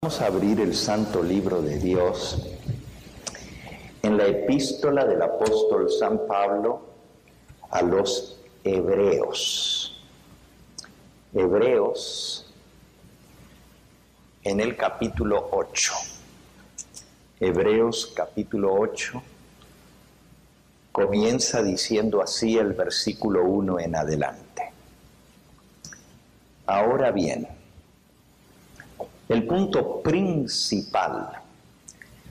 Vamos a abrir el santo libro de Dios en la epístola del apóstol San Pablo a los hebreos. Hebreos en el capítulo 8. Hebreos capítulo 8 comienza diciendo así el versículo 1 en adelante. Ahora bien, el punto principal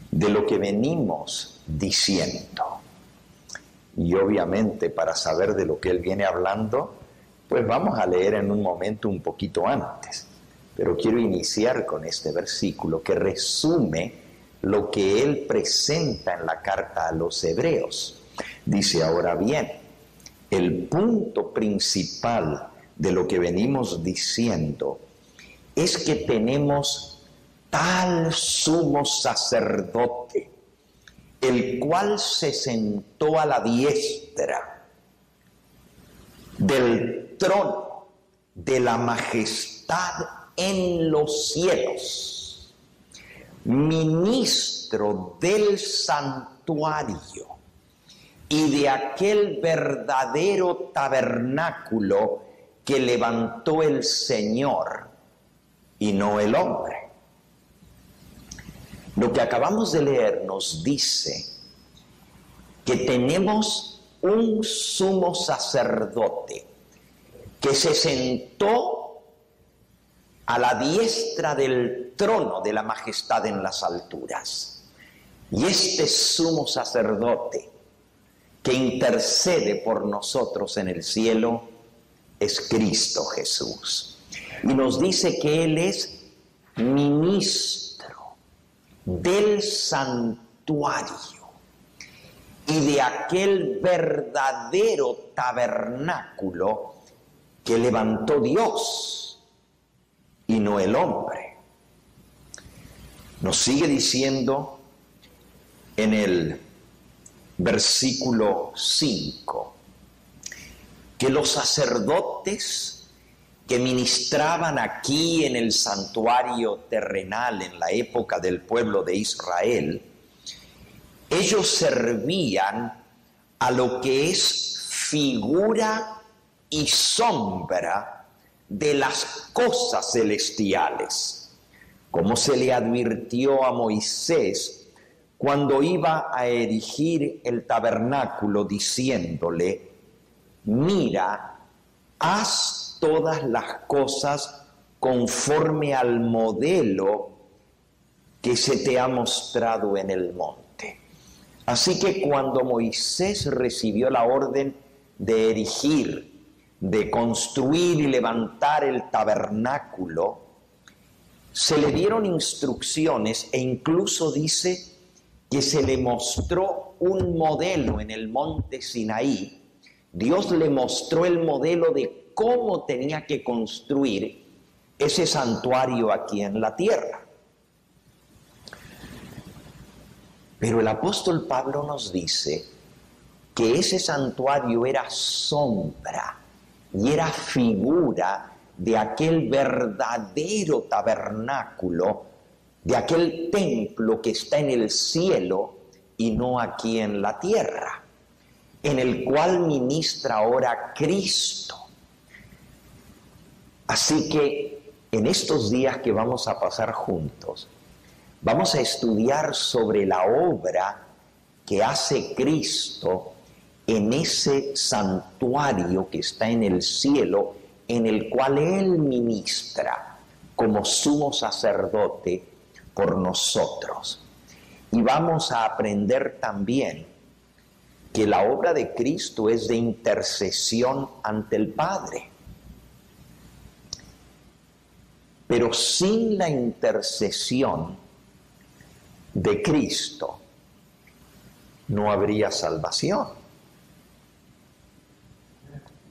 de lo que venimos diciendo. Y obviamente para saber de lo que él viene hablando, pues vamos a leer en un momento un poquito antes. Pero quiero iniciar con este versículo que resume lo que él presenta en la carta a los hebreos. Dice, ahora bien, el punto principal de lo que venimos diciendo es que tenemos tal sumo sacerdote, el cual se sentó a la diestra del trono de la majestad en los cielos, ministro del santuario y de aquel verdadero tabernáculo que levantó el Señor y no el hombre. Lo que acabamos de leer nos dice que tenemos un sumo sacerdote que se sentó a la diestra del trono de la majestad en las alturas. Y este sumo sacerdote que intercede por nosotros en el cielo es Cristo Jesús y nos dice que Él es ministro del santuario y de aquel verdadero tabernáculo que levantó Dios y no el hombre. Nos sigue diciendo en el versículo 5 que los sacerdotes que ministraban aquí en el santuario terrenal en la época del pueblo de Israel, ellos servían a lo que es figura y sombra de las cosas celestiales, como se le advirtió a Moisés cuando iba a erigir el tabernáculo diciéndole, mira, haz todas las cosas conforme al modelo que se te ha mostrado en el monte. Así que cuando Moisés recibió la orden de erigir, de construir y levantar el tabernáculo, se le dieron instrucciones e incluso dice que se le mostró un modelo en el monte Sinaí. Dios le mostró el modelo de cómo tenía que construir ese santuario aquí en la tierra. Pero el apóstol Pablo nos dice que ese santuario era sombra y era figura de aquel verdadero tabernáculo, de aquel templo que está en el cielo y no aquí en la tierra, en el cual ministra ahora Cristo. Así que en estos días que vamos a pasar juntos, vamos a estudiar sobre la obra que hace Cristo en ese santuario que está en el cielo, en el cual Él ministra como sumo sacerdote por nosotros. Y vamos a aprender también que la obra de Cristo es de intercesión ante el Padre. Pero sin la intercesión de Cristo no habría salvación.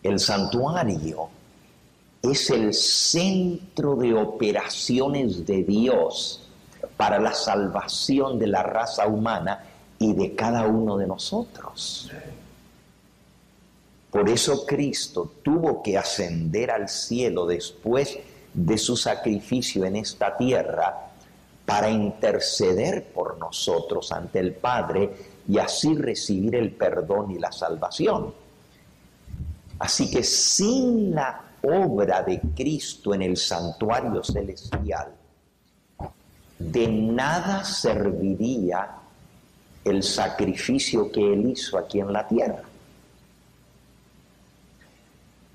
El santuario es el centro de operaciones de Dios para la salvación de la raza humana y de cada uno de nosotros. Por eso Cristo tuvo que ascender al cielo después de su sacrificio en esta tierra para interceder por nosotros ante el Padre y así recibir el perdón y la salvación. Así que sin la obra de Cristo en el santuario celestial, de nada serviría el sacrificio que Él hizo aquí en la tierra.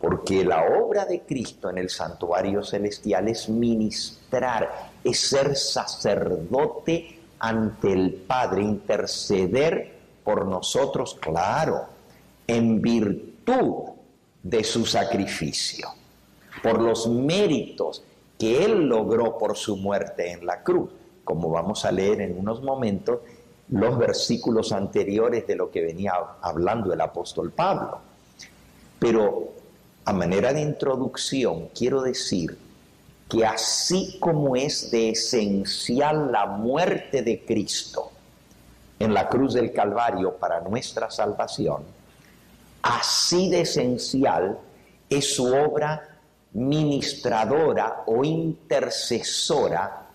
Porque la obra de Cristo en el santuario celestial es ministrar, es ser sacerdote ante el Padre, interceder por nosotros, claro, en virtud de su sacrificio, por los méritos que Él logró por su muerte en la cruz, como vamos a leer en unos momentos los versículos anteriores de lo que venía hablando el apóstol Pablo. Pero a manera de introducción, quiero decir que así como es de esencial la muerte de Cristo en la cruz del Calvario para nuestra salvación, así de esencial es su obra ministradora o intercesora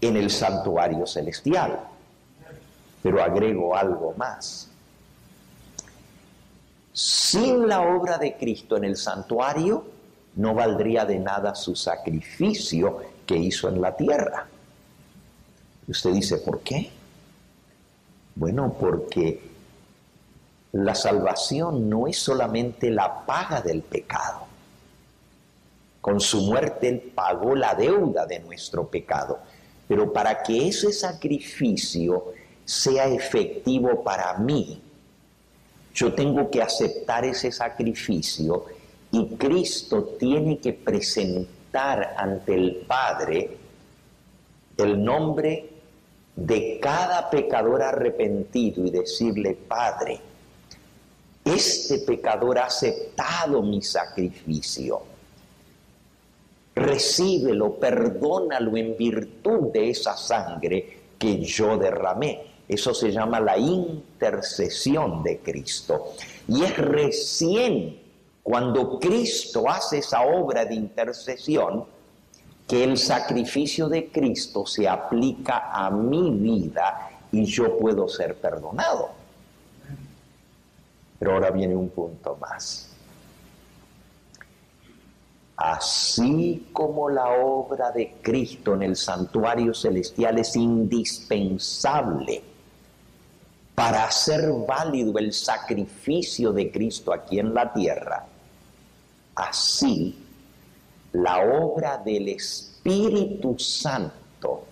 en el santuario celestial. Pero agrego algo más. Sin la obra de Cristo en el santuario, no valdría de nada su sacrificio que hizo en la tierra. usted dice, ¿por qué? Bueno, porque la salvación no es solamente la paga del pecado. Con su muerte Él pagó la deuda de nuestro pecado. Pero para que ese sacrificio sea efectivo para mí, yo tengo que aceptar ese sacrificio y Cristo tiene que presentar ante el Padre el nombre de cada pecador arrepentido y decirle, Padre, este pecador ha aceptado mi sacrificio. Recíbelo, perdónalo en virtud de esa sangre que yo derramé. Eso se llama la intercesión de Cristo. Y es recién cuando Cristo hace esa obra de intercesión que el sacrificio de Cristo se aplica a mi vida y yo puedo ser perdonado. Pero ahora viene un punto más. Así como la obra de Cristo en el santuario celestial es indispensable para hacer válido el sacrificio de Cristo aquí en la tierra, así la obra del Espíritu Santo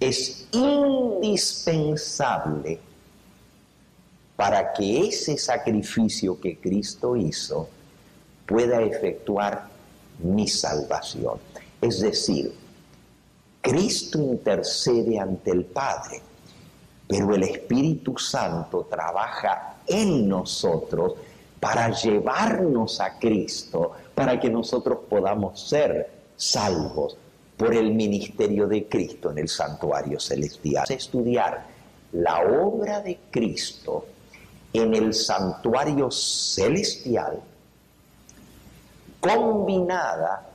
es indispensable para que ese sacrificio que Cristo hizo pueda efectuar mi salvación. Es decir, Cristo intercede ante el Padre pero el Espíritu Santo trabaja en nosotros para llevarnos a Cristo, para que nosotros podamos ser salvos por el ministerio de Cristo en el santuario celestial. Estudiar la obra de Cristo en el santuario celestial combinada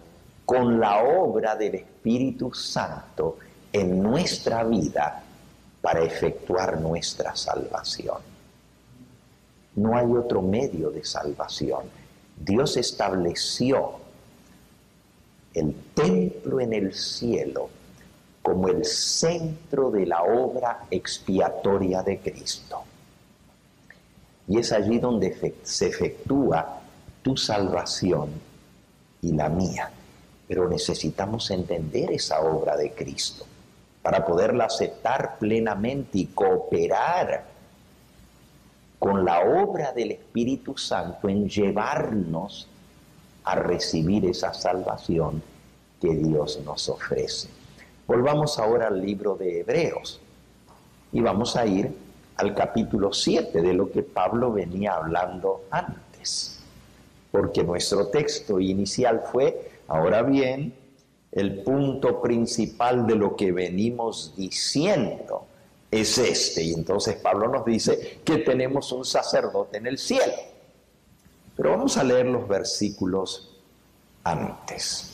con la obra del Espíritu Santo en nuestra vida para efectuar nuestra salvación. No hay otro medio de salvación. Dios estableció el templo en el cielo como el centro de la obra expiatoria de Cristo. Y es allí donde se efectúa tu salvación y la mía. Pero necesitamos entender esa obra de Cristo para poderla aceptar plenamente y cooperar con la obra del Espíritu Santo en llevarnos a recibir esa salvación que Dios nos ofrece. Volvamos ahora al libro de Hebreos y vamos a ir al capítulo 7 de lo que Pablo venía hablando antes, porque nuestro texto inicial fue, ahora bien, el punto principal de lo que venimos diciendo es este. Y entonces Pablo nos dice que tenemos un sacerdote en el cielo. Pero vamos a leer los versículos antes.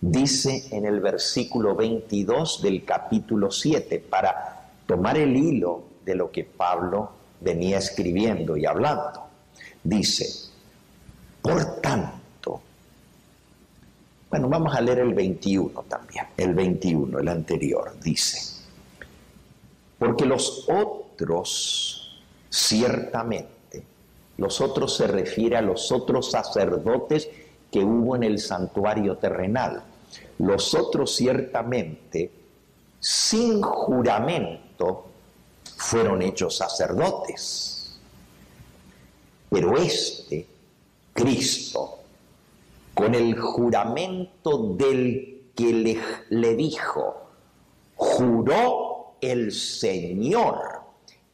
dice en el versículo 22 del capítulo 7, para tomar el hilo de lo que Pablo venía escribiendo y hablando. Dice, por tanto, bueno, vamos a leer el 21 también, el 21, el anterior, dice, porque los otros, ciertamente, los otros se refiere a los otros sacerdotes que hubo en el santuario terrenal. Los otros ciertamente, sin juramento, fueron hechos sacerdotes. Pero este, Cristo, con el juramento del que le, dijo, juró el Señor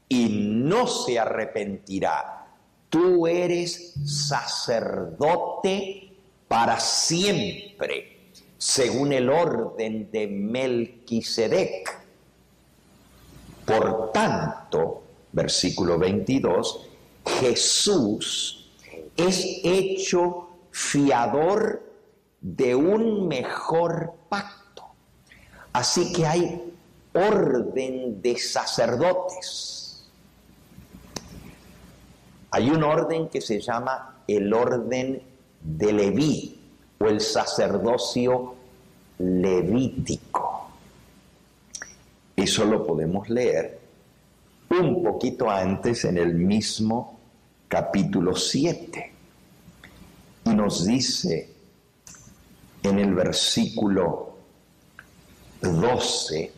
y no se arrepentirá. Tú eres sacerdote para siempre, según el orden de Melquisedec. Por tanto, versículo 22, Jesús es hecho fiador de un mejor pacto. Así que hay orden de sacerdotes. Hay un orden que se llama el orden de Leví o el sacerdocio levítico. Eso lo podemos leer un poquito antes en el mismo capítulo 7. Y nos dice en el versículo 12,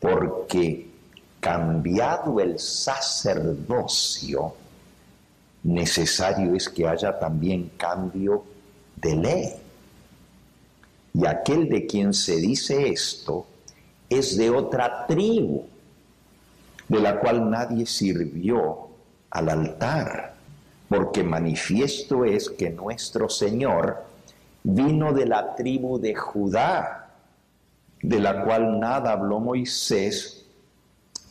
porque cambiado el sacerdocio, necesario es que haya también cambio de ley. Y aquel de quien se dice esto es de otra tribu, de la cual nadie sirvió al altar, porque manifiesto es que nuestro Señor vino de la tribu de Judá, de la cual nada habló Moisés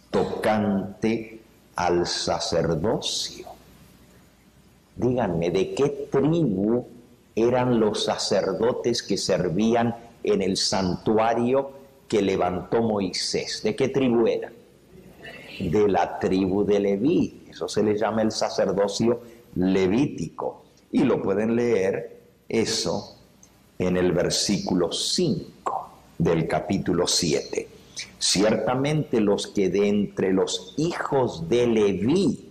tocante al sacerdocio. Díganme, ¿de qué tribu eran los sacerdotes que servían en el santuario que levantó Moisés? ¿De qué tribu eran? De la tribu de Leví. Eso se le llama el sacerdocio levítico. Y lo pueden leer eso en el versículo 5 del capítulo 7. Ciertamente los que de entre los hijos de Leví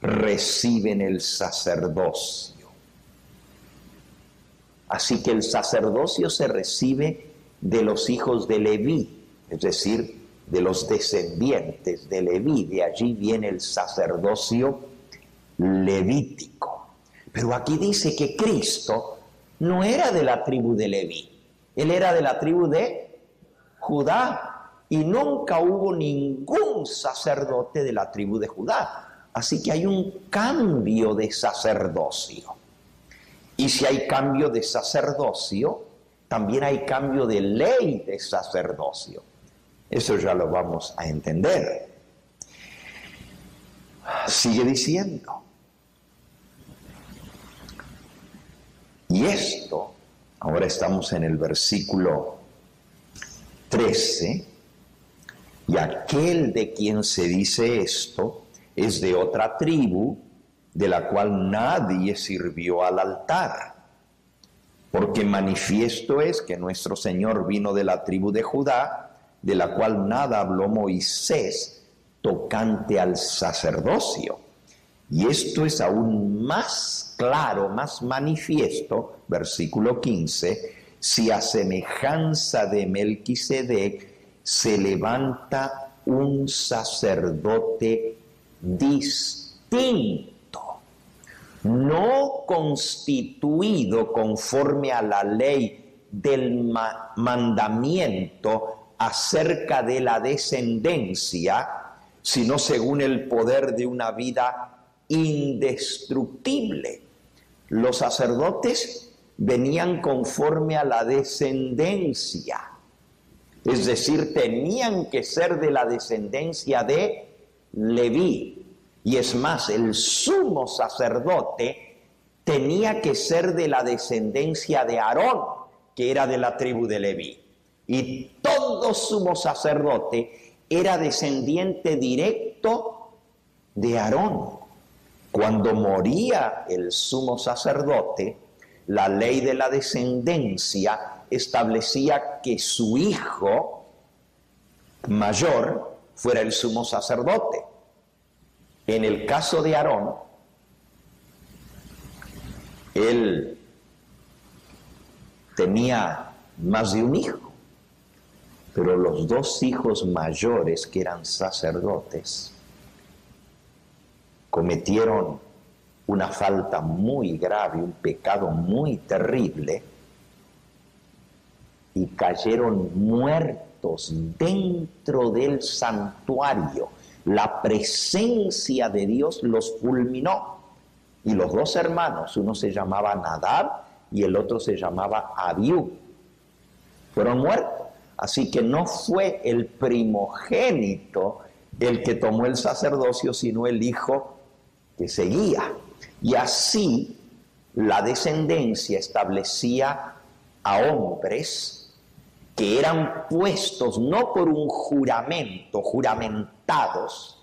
reciben el sacerdocio. Así que el sacerdocio se recibe de los hijos de Leví, es decir, de los descendientes de Leví. De allí viene el sacerdocio levítico. Pero aquí dice que Cristo no era de la tribu de Leví, él era de la tribu de Judá. Y nunca hubo ningún sacerdote de la tribu de Judá. Así que hay un cambio de sacerdocio. Y si hay cambio de sacerdocio, también hay cambio de ley de sacerdocio. Eso ya lo vamos a entender. Sigue diciendo. Y esto, ahora estamos en el versículo 13, y aquel de quien se dice esto, es de otra tribu de la cual nadie sirvió al altar. Porque manifiesto es que nuestro Señor vino de la tribu de Judá, de la cual nada habló Moisés tocante al sacerdocio. Y esto es aún más claro, más manifiesto, versículo 15, si a semejanza de Melquisedec se levanta un sacerdote distinto, no constituido conforme a la ley del mandamiento acerca de la descendencia, sino según el poder de una vida indestructible. Los sacerdotes venían conforme a la descendencia, es decir, tenían que ser de la descendencia de Leví. Y es más, el sumo sacerdote tenía que ser de la descendencia de Aarón, que era de la tribu de Leví. Y todo sumo sacerdote era descendiente directo de Aarón. Cuando moría el sumo sacerdote, la ley de la descendencia establecía que su hijo mayor fuera el sumo sacerdote. En el caso de Aarón, él tenía más de un hijo, pero los dos hijos mayores que eran sacerdotes cometieron una falta muy grave, un pecado muy terrible, y cayeron muertos dentro del santuario. La presencia de Dios los fulminó. Y los dos hermanos, uno se llamaba Nadab y el otro se llamaba Abiú, fueron muertos. Así que no fue el primogénito el que tomó el sacerdocio, sino el hijo que seguía. Y así la descendencia establecía a hombres que eran puestos no por un juramento, juramentados.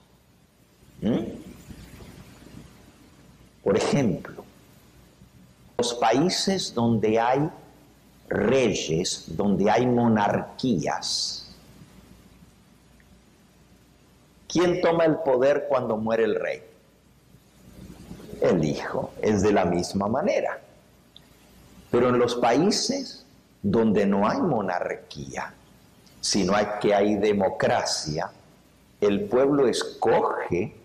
Por ejemplo, los países donde hay reyes, donde hay monarquías, ¿quién toma el poder cuando muere el rey? el Hijo. Es de la misma manera. Pero en los países donde no hay monarquía, sino hay que hay democracia, el pueblo escoge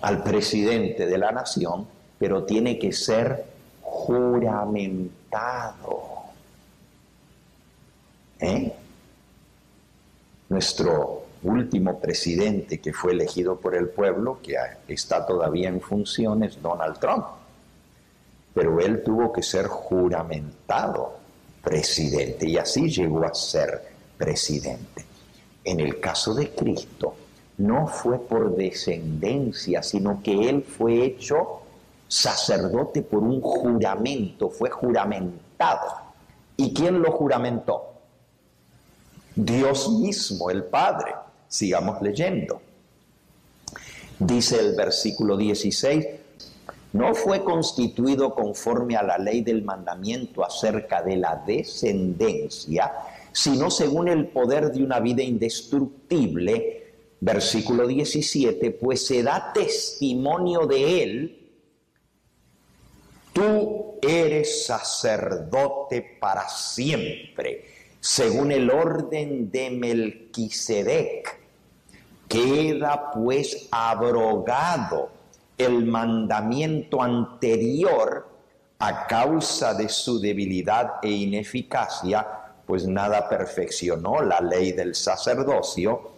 al presidente de la nación, pero tiene que ser juramentado. ¿Eh? Nuestro último presidente que fue elegido por el pueblo, que está todavía en funciones, Donald Trump. Pero él tuvo que ser juramentado presidente y así llegó a ser presidente. En el caso de Cristo, no fue por descendencia, sino que él fue hecho sacerdote por un juramento, fue juramentado. ¿Y quién lo juramentó? Dios mismo, el Padre. Sigamos leyendo. Dice el versículo 16, no fue constituido conforme a la ley del mandamiento acerca de la descendencia, sino según el poder de una vida indestructible. Versículo 17, pues se da testimonio de él, tú eres sacerdote para siempre según el orden de Melquisedec. Queda pues abrogado el mandamiento anterior a causa de su debilidad e ineficacia, pues nada perfeccionó la ley del sacerdocio,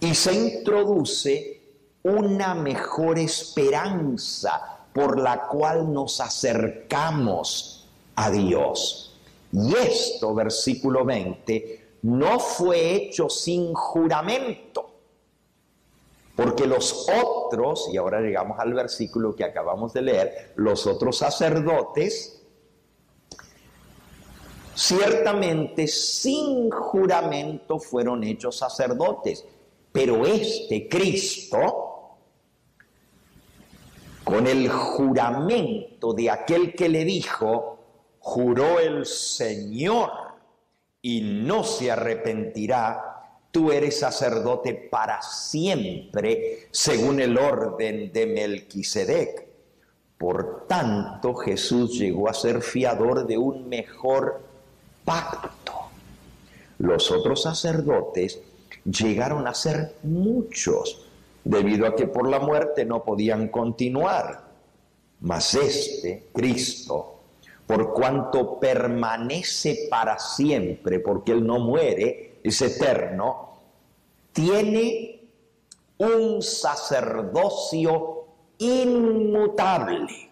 y se introduce una mejor esperanza por la cual nos acercamos a Dios. Y esto, versículo 20, no fue hecho sin juramento. Porque los otros, y ahora llegamos al versículo que acabamos de leer, los otros sacerdotes, ciertamente sin juramento fueron hechos sacerdotes. Pero este Cristo, con el juramento de aquel que le dijo, juró el Señor y no se arrepentirá, tú eres sacerdote para siempre, según el orden de Melquisedec. Por tanto, Jesús llegó a ser fiador de un mejor pacto. Los otros sacerdotes llegaron a ser muchos, debido a que por la muerte no podían continuar. Mas este, Cristo, por cuanto permanece para siempre, porque Él no muere, es eterno, tiene un sacerdocio inmutable,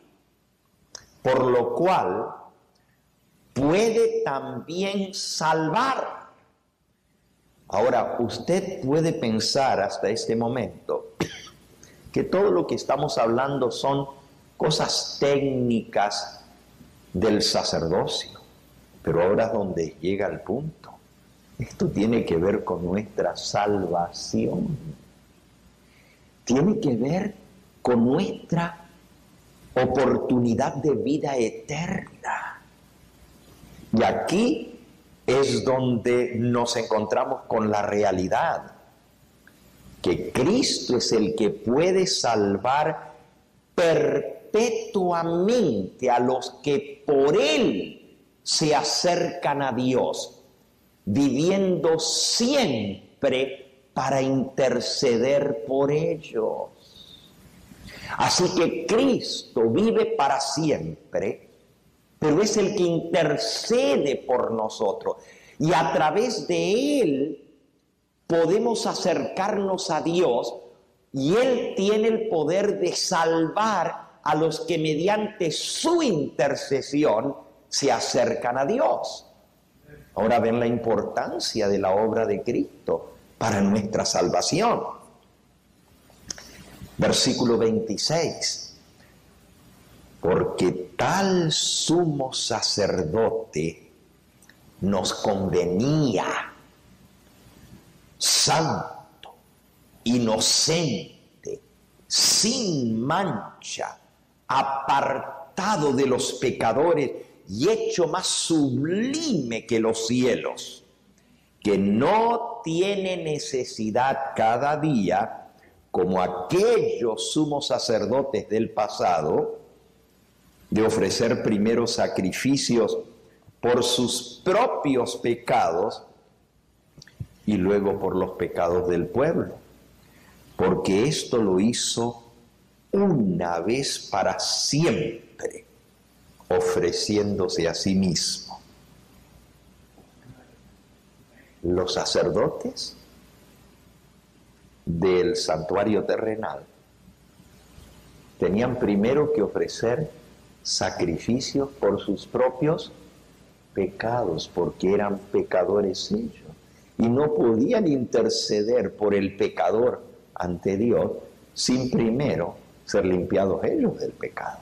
por lo cual puede también salvar. Ahora, usted puede pensar hasta este momento que todo lo que estamos hablando son cosas técnicas del sacerdocio. Pero ahora es donde llega el punto. Esto tiene que ver con nuestra salvación. Tiene que ver con nuestra oportunidad de vida eterna. Y aquí es donde nos encontramos con la realidad, que Cristo es el que puede salvar perpetuamente a los que por Él se acercan a Dios, viviendo siempre para interceder por ellos. Así que Cristo vive para siempre, pero es el que intercede por nosotros. Y a través de Él podemos acercarnos a Dios y Él tiene el poder de salvar a los que mediante su intercesión se acercan a Dios. Ahora ven la importancia de la obra de Cristo para nuestra salvación. Versículo 26. Porque tal sumo sacerdote nos convenía, santo, inocente, sin mancha, apartado de los pecadores y hecho más sublime que los cielos, que no tiene necesidad cada día como aquellos sumos sacerdotes del pasado, de ofrecer primero sacrificios por sus propios pecados y luego por los pecados del pueblo, porque esto lo hizo una vez para siempre, ofreciéndose a sí mismo. Los sacerdotes del santuario terrenal tenían primero que ofrecer sacrificios por sus propios pecados, porque eran pecadores ellos, y no podían interceder por el pecador ante Dios sin primero ser limpiados ellos del pecado.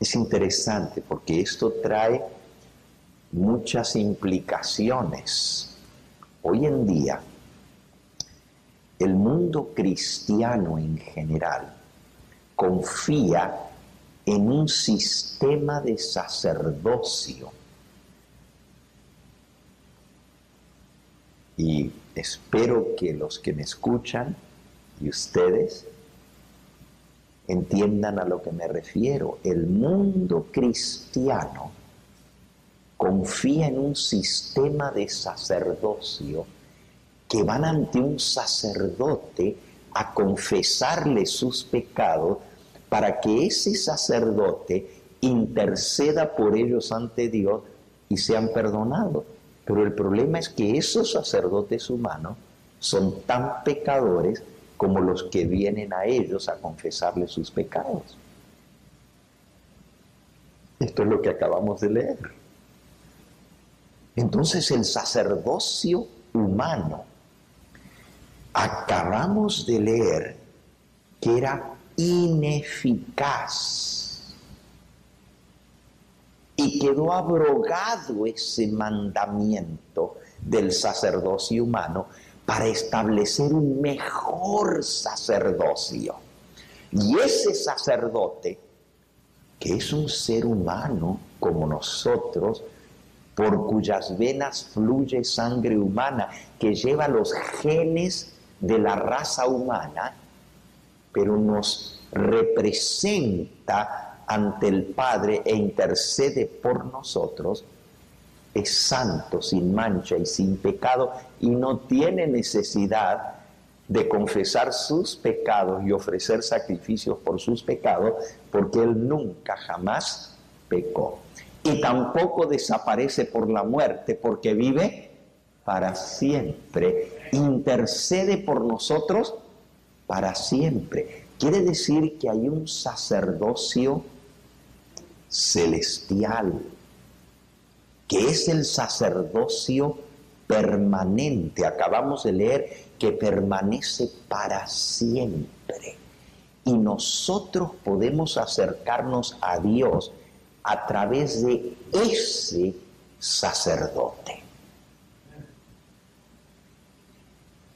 Es interesante porque esto trae muchas implicaciones Hoy en día, el mundo cristiano en general confía en un sistema de sacerdocio. Y espero que los que me escuchan y ustedes entiendan a lo que me refiero. El mundo cristiano confía en un sistema de sacerdocio que van ante un sacerdote a confesarle sus pecados para que ese sacerdote interceda por ellos ante Dios y sean perdonados. Pero el problema es que esos sacerdotes humanos son tan pecadores como los que vienen a ellos a confesarle sus pecados. Esto es lo que acabamos de leer. Entonces el sacerdocio humano, acabamos de leer que era ineficaz y quedó abrogado ese mandamiento del sacerdocio humano para establecer un mejor sacerdocio. Y ese sacerdote, que es un ser humano como nosotros, por cuyas venas fluye sangre humana, que lleva los genes de la raza humana, pero nos representa ante el Padre e intercede por nosotros, es santo, sin mancha y sin pecado, y no tiene necesidad de confesar sus pecados y ofrecer sacrificios por sus pecados, porque Él nunca jamás pecó y tampoco desaparece por la muerte, porque vive para siempre. Intercede por nosotros para siempre. Quiere decir que hay un sacerdocio celestial, que es el sacerdocio permanente. Acabamos de leer que permanece para siempre. y nosotros podemos acercarnos a Dios a través de ese sacerdote.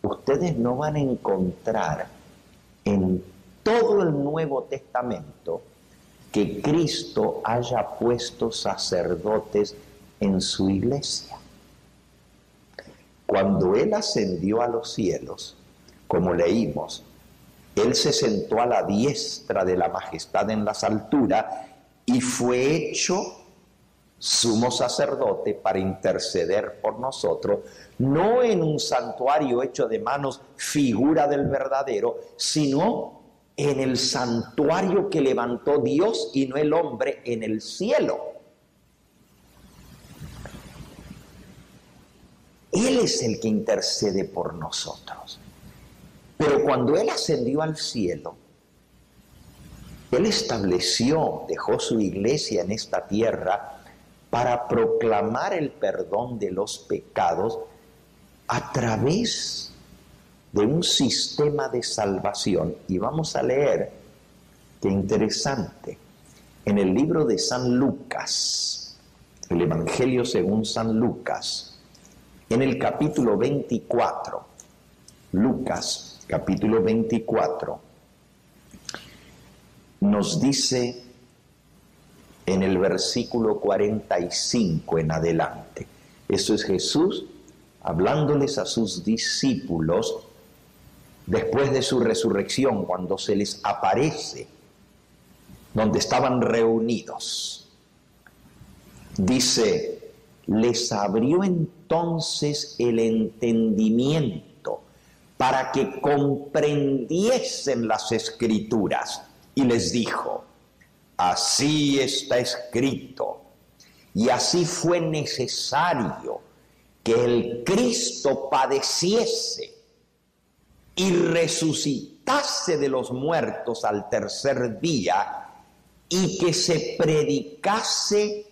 Ustedes no van a encontrar en todo el Nuevo Testamento que Cristo haya puesto sacerdotes en su iglesia. Cuando Él ascendió a los cielos, como leímos, Él se sentó a la diestra de la majestad en las alturas y fue hecho sumo sacerdote para interceder por nosotros, no en un santuario hecho de manos, figura del verdadero, sino en el santuario que levantó Dios y no el hombre en el cielo. Él es el que intercede por nosotros. Pero cuando Él ascendió al cielo, Él estableció, dejó su iglesia en esta tierra para proclamar el perdón de los pecados a través de un sistema de salvación. Y vamos a leer, qué interesante, en el libro de San Lucas, el Evangelio según San Lucas, en el capítulo 24, Lucas capítulo 24, nos dice en el versículo 45 en adelante, eso es Jesús hablándoles a sus discípulos después de su resurrección, cuando se les aparece, donde estaban reunidos. Dice, les abrió entonces el entendimiento para que comprendiesen las escrituras y les dijo, así está escrito. Y así fue necesario que el Cristo padeciese y resucitase de los muertos al tercer día y que se predicase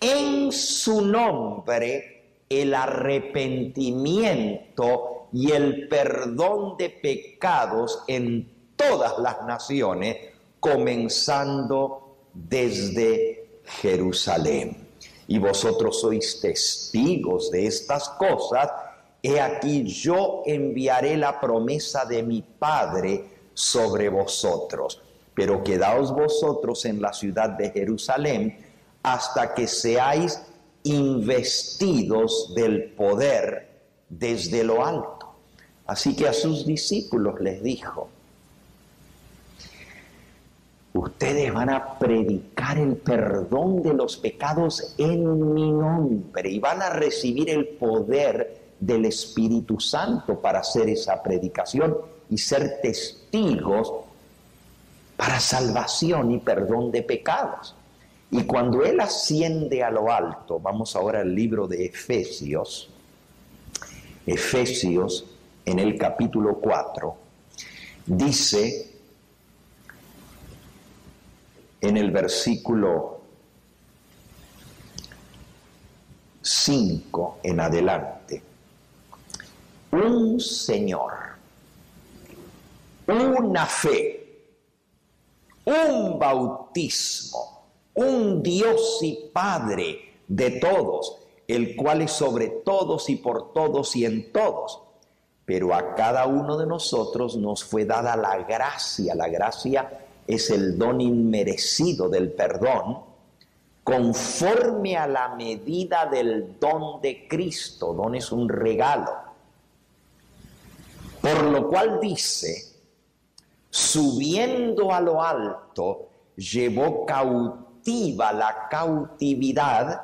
en su nombre el arrepentimiento y el perdón de pecados en todas las naciones, comenzando desde Jerusalén. Y vosotros sois testigos de estas cosas. He aquí yo enviaré la promesa de mi Padre sobre vosotros. Pero quedaos vosotros en la ciudad de Jerusalén hasta que seáis investidos del poder desde lo alto. Así que a sus discípulos les dijo, ustedes van a predicar el perdón de los pecados en mi nombre y van a recibir el poder del Espíritu Santo para hacer esa predicación y ser testigos para salvación y perdón de pecados. Y cuando Él asciende a lo alto, vamos ahora al libro de Efesios, Efesios en el capítulo 4, dice en el versículo 5 en adelante, un Señor, una fe, un bautismo, un Dios y Padre de todos, el cual es sobre todos y por todos y en todos. Pero a cada uno de nosotros nos fue dada la gracia. La gracia es el don inmerecido del perdón, conforme a la medida del don de Cristo. Don es un regalo. Por lo cual dice, subiendo a lo alto, llevó cautivo la cautividad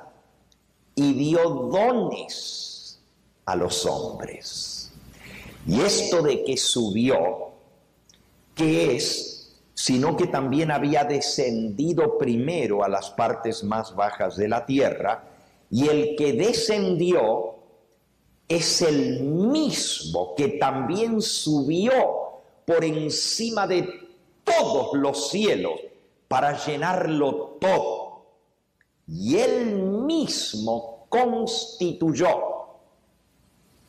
y dio dones a los hombres. Y esto de que subió, ¿qué es? Sino que también había descendido primero a las partes más bajas de la tierra, y el que descendió es el mismo que también subió por encima de todos los cielos para llenarlo todo. Y él mismo constituyó,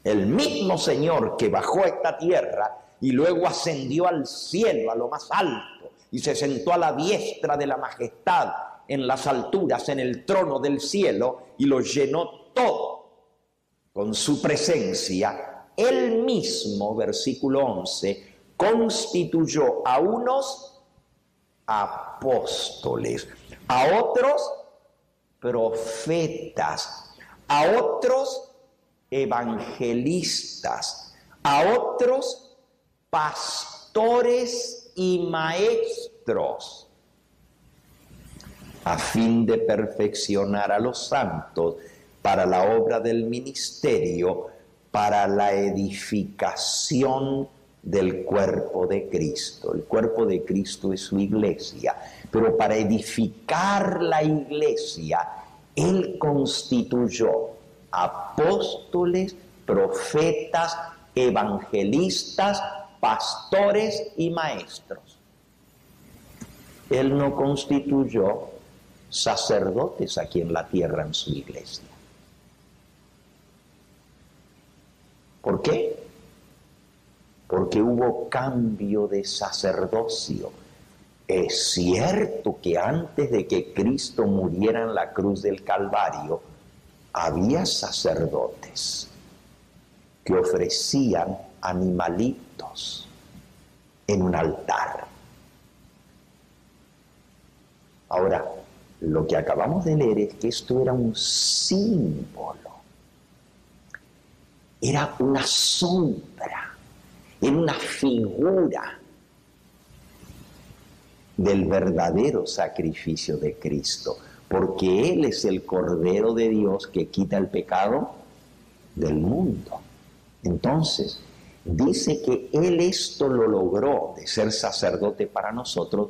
el mismo Señor que bajó a esta tierra y luego ascendió al cielo, a lo más alto, y se sentó a la diestra de la majestad en las alturas, en el trono del cielo, y lo llenó todo con su presencia. Él mismo, versículo 11, constituyó a unos apóstoles, a otros profetas, a otros evangelistas, a otros pastores y maestros, a fin de perfeccionar a los santos para la obra del ministerio, para la edificación del cuerpo de Cristo. El cuerpo de Cristo es su iglesia, pero para edificar la iglesia, Él constituyó apóstoles, profetas, evangelistas, pastores y maestros. Él no constituyó sacerdotes aquí en la tierra en su iglesia. ¿Por qué? Porque hubo cambio de sacerdocio. Es cierto que antes de que Cristo muriera en la cruz del Calvario, había sacerdotes que ofrecían animalitos en un altar. Ahora, lo que acabamos de leer es que esto era un símbolo, era una sombra, era una figura del verdadero sacrificio de Cristo porque Él es el Cordero de Dios que quita el pecado del mundo. Entonces, dice que Él esto lo logró de ser sacerdote para nosotros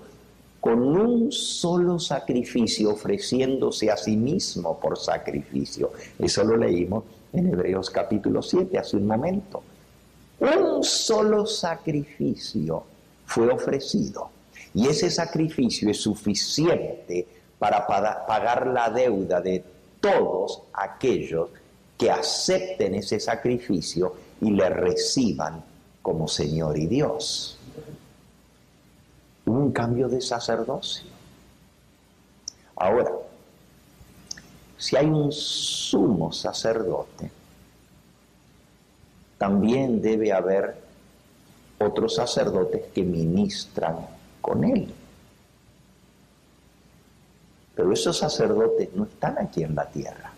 con un solo sacrificio, ofreciéndose a sí mismo por sacrificio. Eso lo leímos en Hebreos capítulo 7 hace un momento. Un solo sacrificio fue ofrecido y ese sacrificio es suficiente para pagar la deuda de todos aquellos que acepten ese sacrificio y le reciban como Señor y Dios. Un cambio de sacerdocio. Ahora, si hay un sumo sacerdote, también debe haber otros sacerdotes que ministran con él. Pero esos sacerdotes no están aquí en la tierra.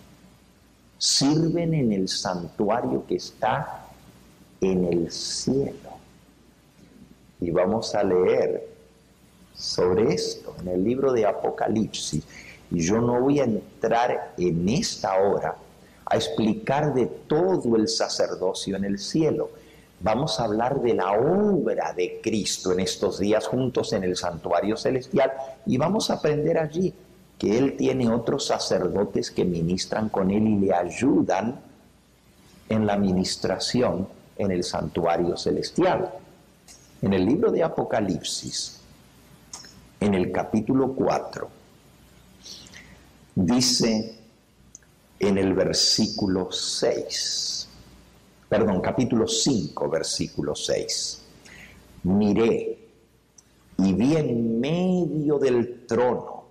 Sirven en el santuario que está en el cielo. Y vamos a leer sobre esto en el libro de Apocalipsis. Y yo no voy a entrar en esta hora a explicar de todo el sacerdocio en el cielo. Vamos a hablar de la obra de Cristo en estos días juntos en el santuario celestial y vamos a aprender allí que él tiene otros sacerdotes que ministran con él y le ayudan en la ministración en el santuario celestial. En el libro de Apocalipsis, en el capítulo 4, dice en el versículo 6, perdón, capítulo 5, versículo 6, miré y vi en medio del trono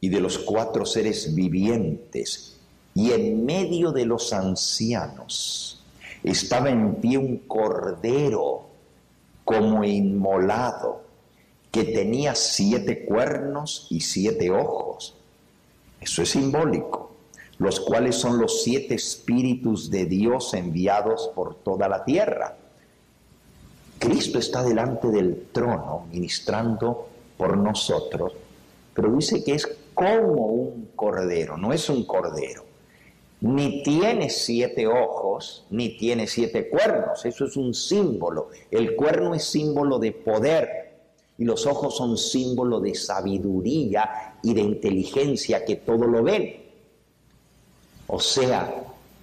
y de los cuatro seres vivientes, y en medio de los ancianos estaba en pie un cordero como inmolado, que tenía siete cuernos y siete ojos. Eso es simbólico, los cuales son los siete espíritus de Dios enviados por toda la tierra. Cristo está delante del trono ministrando por nosotros, pero dice que es como un cordero, no es un cordero. Ni tiene siete ojos, ni tiene siete cuernos, eso es un símbolo. El cuerno es símbolo de poder y los ojos son símbolo de sabiduría y de inteligencia que todo lo ven. O sea,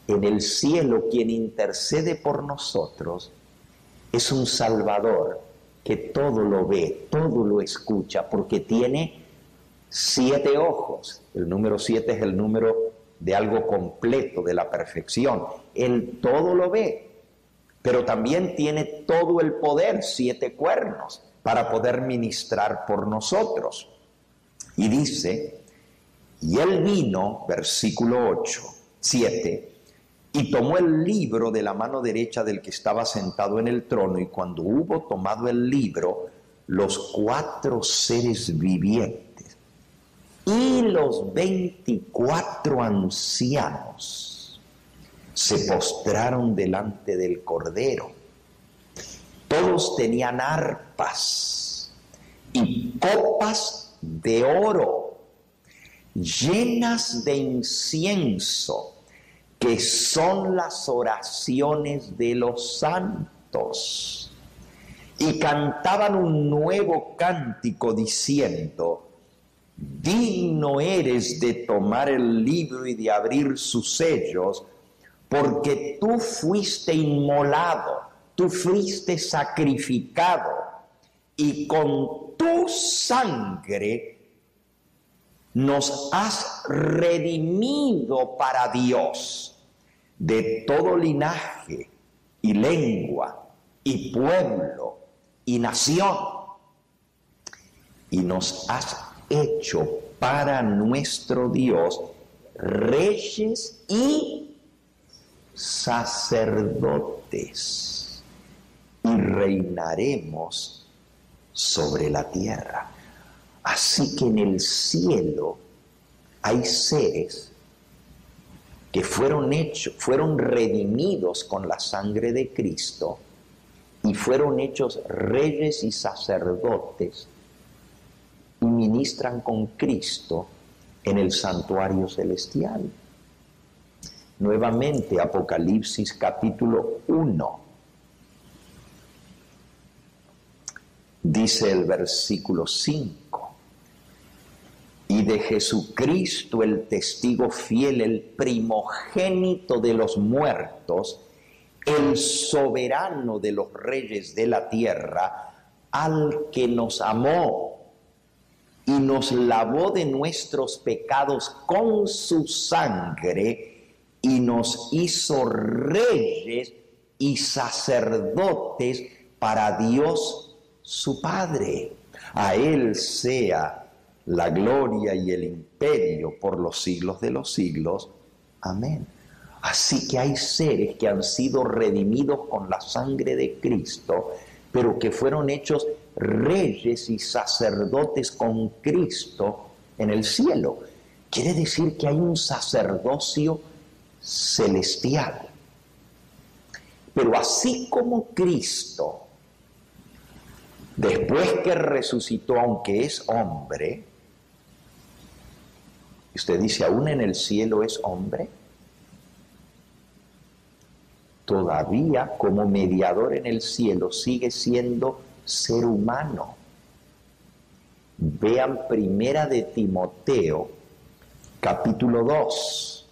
en el cielo quien intercede por nosotros es un Salvador que todo lo ve, todo lo escucha, porque tiene siete ojos. El número siete es el número de algo completo, de la perfección. Él todo lo ve. pero también tiene todo el poder, siete cuernos, para poder ministrar por nosotros. Y dice, y él vino, versículo 8, 7, y tomó el libro de la mano derecha del que estaba sentado en el trono, y cuando hubo tomado el libro, los cuatro seres vivientes y los veinticuatro ancianos se postraron delante del Cordero. Todos tenían arpas y copas de oro llenas de incienso que son las oraciones de los santos. Y cantaban un nuevo cántico diciendo, digno eres de tomar el libro y de abrir sus sellos, porque tú fuiste inmolado, tú fuiste sacrificado, y con tu sangre nos has redimido para Dios de todo linaje y lengua y pueblo y nación. Y nos has hecho para nuestro Dios reyes y sacerdotes y reinaremos sobre la tierra. Así que en el cielo hay seres que fueron hechos, fueron redimidos con la sangre de Cristo y fueron hechos reyes y sacerdotes y ministran con Cristo en el santuario celestial. Nuevamente Apocalipsis capítulo 1. Dice el versículo 5 y de Jesucristo el testigo fiel, el primogénito de los muertos, el soberano de los reyes de la tierra, al que nos amó y nos lavó de nuestros pecados con su sangre y nos hizo reyes y sacerdotes para Dios su Padre. A Él sea la gloria y el imperio por los siglos de los siglos. Amén. Así que hay seres que han sido redimidos con la sangre de Cristo, pero que fueron hechos reyes y sacerdotes con Cristo en el cielo. Quiere decir que hay un sacerdocio celestial. Pero así como Cristo, después que resucitó, aunque es hombre, usted dice, aún en el cielo es hombre. Todavía como mediador en el cielo sigue siendo ser humano. Vean primera de Timoteo, capítulo 2.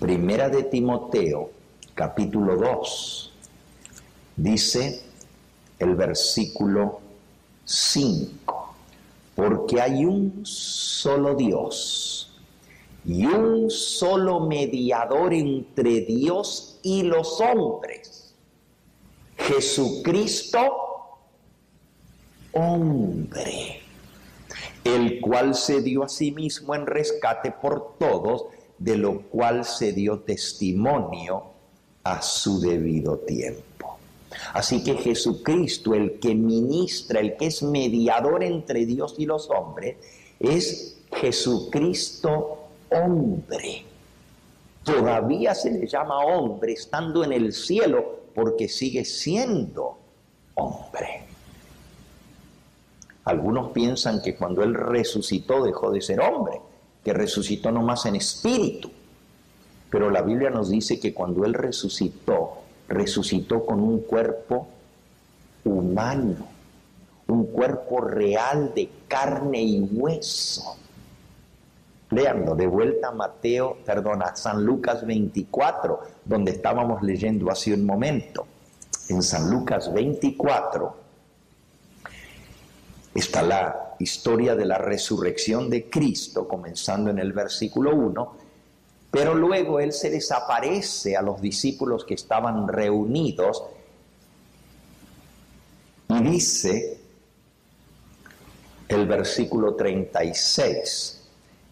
Primera de Timoteo, capítulo 2. Dice el versículo 5 porque hay un solo Dios y un solo mediador entre Dios y los hombres, Jesucristo, hombre, el cual se dio a sí mismo en rescate por todos, de lo cual se dio testimonio a su debido tiempo. Así que Jesucristo, el que ministra, el que es mediador entre Dios y los hombres, es Jesucristo hombre. Todavía se le llama hombre estando en el cielo porque sigue siendo hombre. Algunos piensan que cuando Él resucitó dejó de ser hombre, que resucitó nomás en espíritu. Pero la Biblia nos dice que cuando Él resucitó, resucitó con un cuerpo humano, un cuerpo real de carne y hueso. Leando de vuelta a Mateo, perdón, a San Lucas 24, donde estábamos leyendo hace un momento. En San Lucas 24 está la historia de la resurrección de Cristo, comenzando en el versículo 1, Pero luego Él se desaparece a los discípulos que estaban reunidos y dice el versículo 36,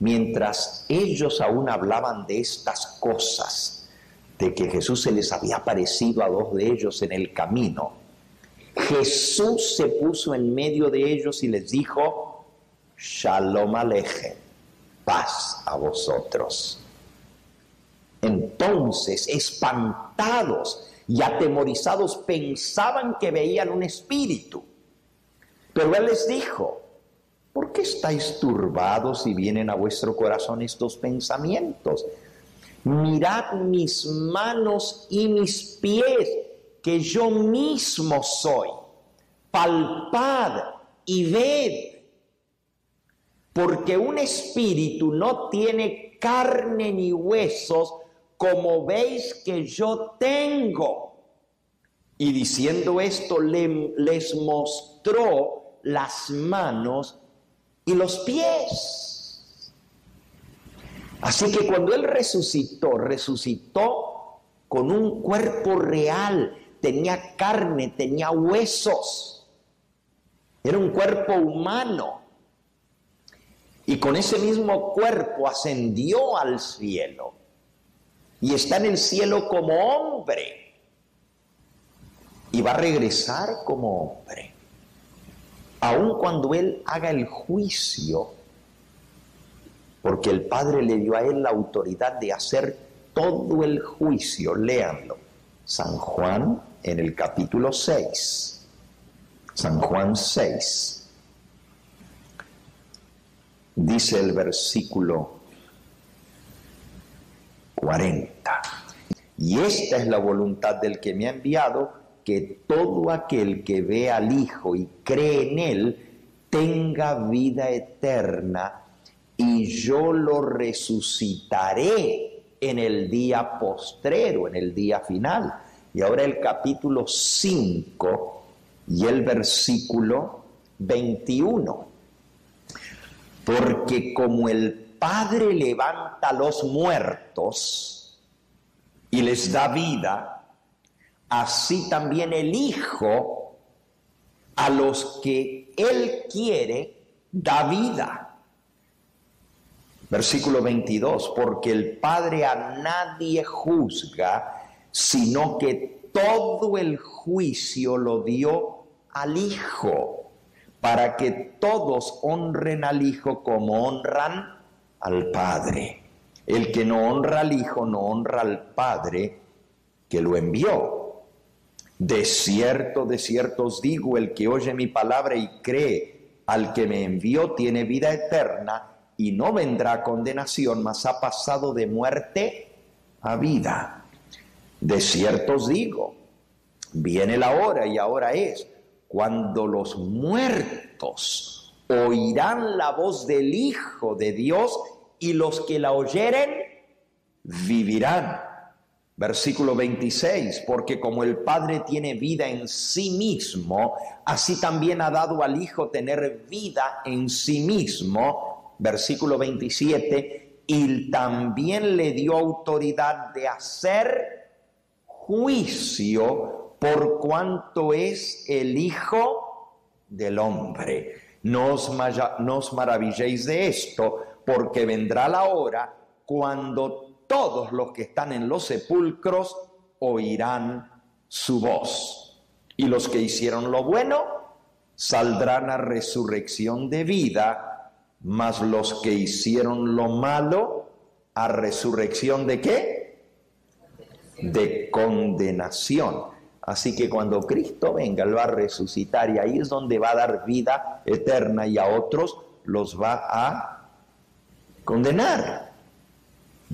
mientras ellos aún hablaban de estas cosas, de que Jesús se les había aparecido a dos de ellos en el camino, Jesús se puso en medio de ellos y les dijo, Shalom Aleje, paz a vosotros. Entonces, espantados y atemorizados, pensaban que veían un espíritu. Pero Él les dijo, ¿por qué estáis turbados y vienen a vuestro corazón estos pensamientos? Mirad mis manos y mis pies que yo mismo soy. Palpad y ved. Porque un espíritu no tiene carne ni huesos como veis que yo tengo. Y diciendo esto les mostró las manos y los pies. Así que cuando Él resucitó, resucitó con un cuerpo real, tenía carne, tenía huesos. Era un cuerpo humano. Y con ese mismo cuerpo ascendió al cielo. Y está en el cielo como hombre. Y va a regresar como hombre. Aun cuando Él haga el juicio, porque el Padre le dio a Él la autoridad de hacer todo el juicio. Léanlo. San Juan en el capítulo 6. San Juan 6. Dice el versículo 40. Y esta es la voluntad del que me ha enviado, que todo aquel que ve al Hijo y cree en Él tenga vida eterna y yo lo resucitaré en el día postrero, en el día final. Y ahora el capítulo 5 y el versículo 21. Porque como el Padre levanta a los muertos y les da vida, así también el Hijo a los que Él quiere da vida. Versículo 22, porque el Padre a nadie juzga, sino que todo el juicio lo dio al Hijo, para que todos honren al Hijo como honran al Padre. El que no honra al Hijo no honra al Padre que lo envió. De cierto, de cierto os digo, el que oye mi palabra y cree al que me envió tiene vida eterna y no vendrá condenación, mas ha pasado de muerte a vida. De cierto os digo, viene la hora y ahora es, cuando los muertos oirán la voz del Hijo de Dios y los que la oyeren vivirán. Versículo 26, porque como el Padre tiene vida en sí mismo, así también ha dado al Hijo tener vida en sí mismo. Versículo 27, y también le dio autoridad de hacer juicio por cuanto es el Hijo del Hombre. No os, maravilléis de esto, porque vendrá la hora cuando todos los que están en los sepulcros oirán su voz. Y los que hicieron lo bueno saldrán a resurrección de vida, mas los que hicieron lo malo a resurrección de qué? de condenación. Así que cuando Cristo venga, Él va a resucitar y ahí es donde va a dar vida eterna y a otros los va a condenar.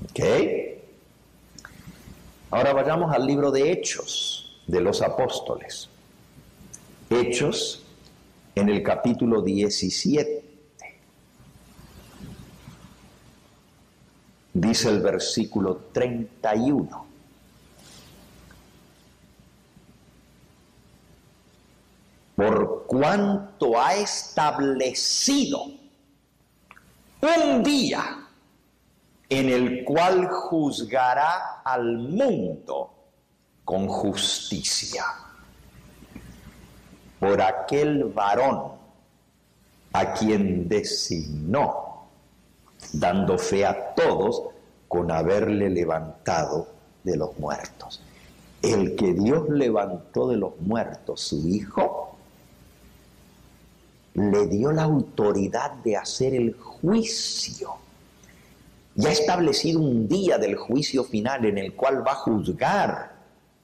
¿Ok? Ahora vayamos al libro de Hechos de los Apóstoles. Hechos en el capítulo 17. Dice el versículo 31. por cuanto ha establecido un día en el cual juzgará al mundo con justicia por aquel varón a quien designó, dando fe a todos con haberle levantado de los muertos. El que Dios levantó de los muertos, su Hijo, le dio la autoridad de hacer el juicio. Ya ha establecido un día del juicio final en el cual va a juzgar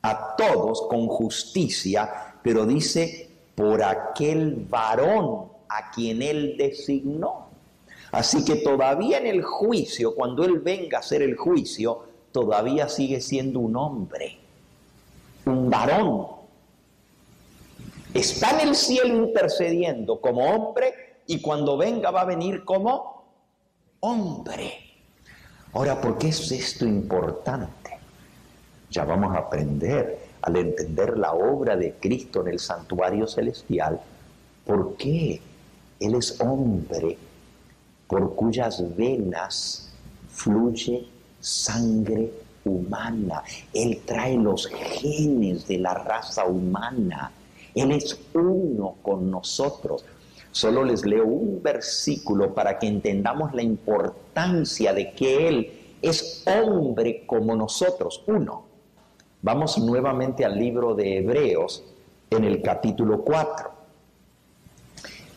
a todos con justicia, pero dice por aquel varón a quien él designó. Así que todavía en el juicio, cuando él venga a hacer el juicio, todavía sigue siendo un hombre, un varón. Está en el cielo intercediendo como hombre y cuando venga va a venir como hombre. Ahora, ¿por qué es esto importante? Ya vamos a aprender al entender la obra de Cristo en el santuario celestial. ¿Por qué? Él es hombre por cuyas venas fluye sangre humana. Él trae los genes de la raza humana. Él es uno con nosotros. Solo les leo un versículo para que entendamos la importancia de que Él es hombre como nosotros. Uno. Vamos nuevamente al libro de Hebreos en el capítulo 4.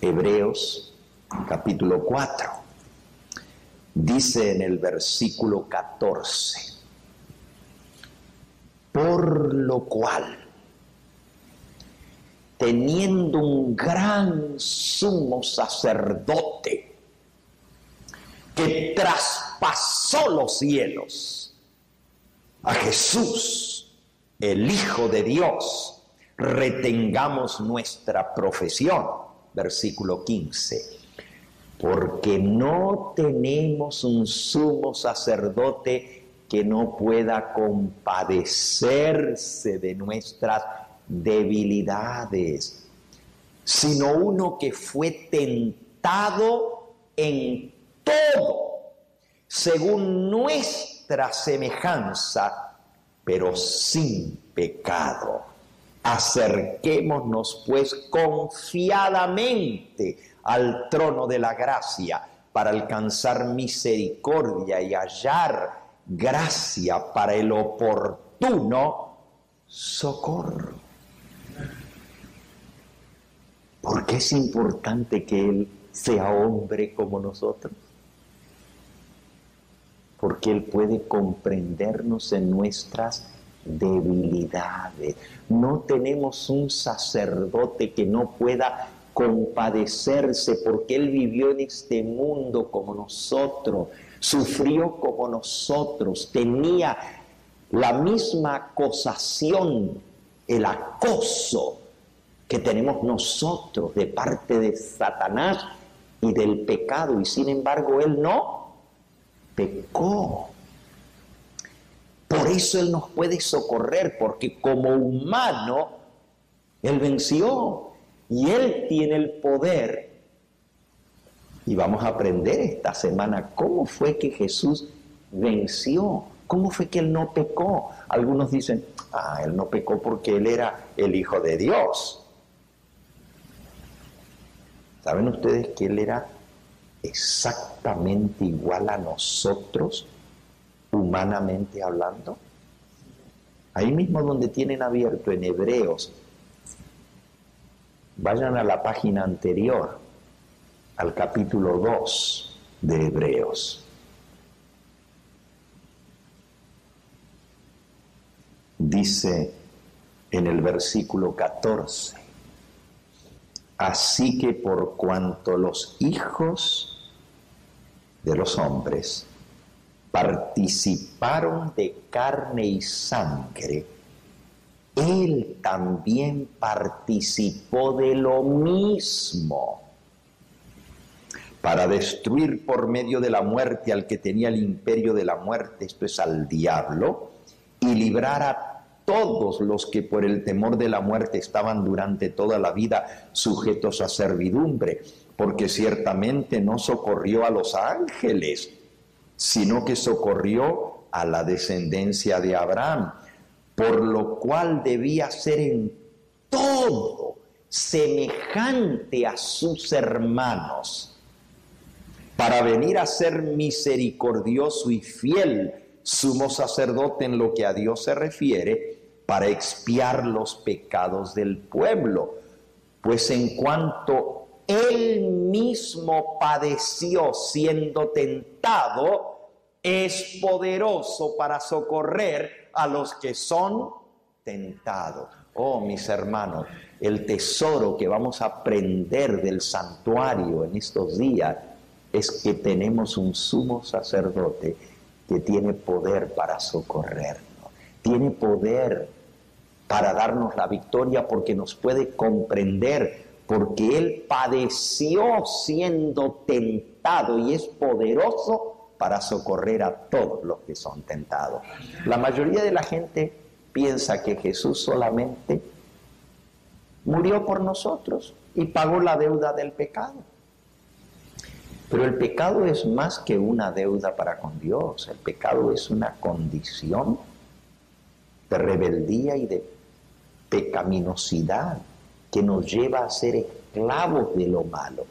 Hebreos capítulo 4. Dice en el versículo 14, por lo cual, teniendo un gran sumo sacerdote que traspasó los cielos, a Jesús, el Hijo de Dios, retengamos nuestra profesión. Versículo 15. Porque no tenemos un sumo sacerdote que no pueda compadecerse de nuestras debilidades, sino uno que fue tentado en todo, según nuestra semejanza, pero sin pecado. Acerquémonos pues confiadamente al trono de la gracia para alcanzar misericordia y hallar gracia para el oportuno socorro. ¿Por qué es importante que Él sea hombre como nosotros? Porque Él puede comprendernos en nuestras debilidades. No tenemos un sacerdote que no pueda compadecerse porque Él vivió en este mundo como nosotros sufrió como nosotros, tenía la misma acosación, el acoso que tenemos nosotros de parte de Satanás y del pecado, y sin embargo Él no pecó. Por eso Él nos puede socorrer, porque como humano Él venció y Él tiene el poder y vamos a aprender esta semana cómo fue que Jesús venció, cómo fue que Él no pecó. Algunos dicen, ah, Él no pecó porque Él era el Hijo de Dios. ¿Saben ustedes que Él era exactamente igual a nosotros, humanamente hablando? Ahí mismo donde tienen abierto en Hebreos, vayan a la página anterior al capítulo 2 de Hebreos. Dice en el versículo 14, así que por cuanto los hijos de los hombres participaron de carne y sangre, él también participó de lo mismo para destruir por medio de la muerte al que tenía el imperio de la muerte, esto es al diablo, y librar a todos los que por el temor de la muerte estaban durante toda la vida sujetos a servidumbre, porque ciertamente no socorrió a los ángeles, sino que socorrió a la descendencia de Abraham, por lo cual debía ser en todo semejante a sus hermanos, para venir a ser misericordioso y fiel sumo sacerdote en lo que a Dios se refiere, para expiar los pecados del pueblo. Pues en cuanto él mismo padeció siendo tentado, es poderoso para socorrer a los que son tentados. Oh, mis hermanos, el tesoro que vamos a aprender del santuario en estos días es que tenemos un sumo sacerdote que tiene poder para socorrernos, tiene poder para darnos la victoria porque nos puede comprender, porque Él padeció siendo tentado y es poderoso para socorrer a todos los que son tentados. La mayoría de la gente piensa que Jesús solamente murió por nosotros y pagó la deuda del pecado. Pero el pecado es más que una deuda para con Dios, el pecado es una condición de rebeldía y de pecaminosidad que nos lleva a ser esclavos de lo malo.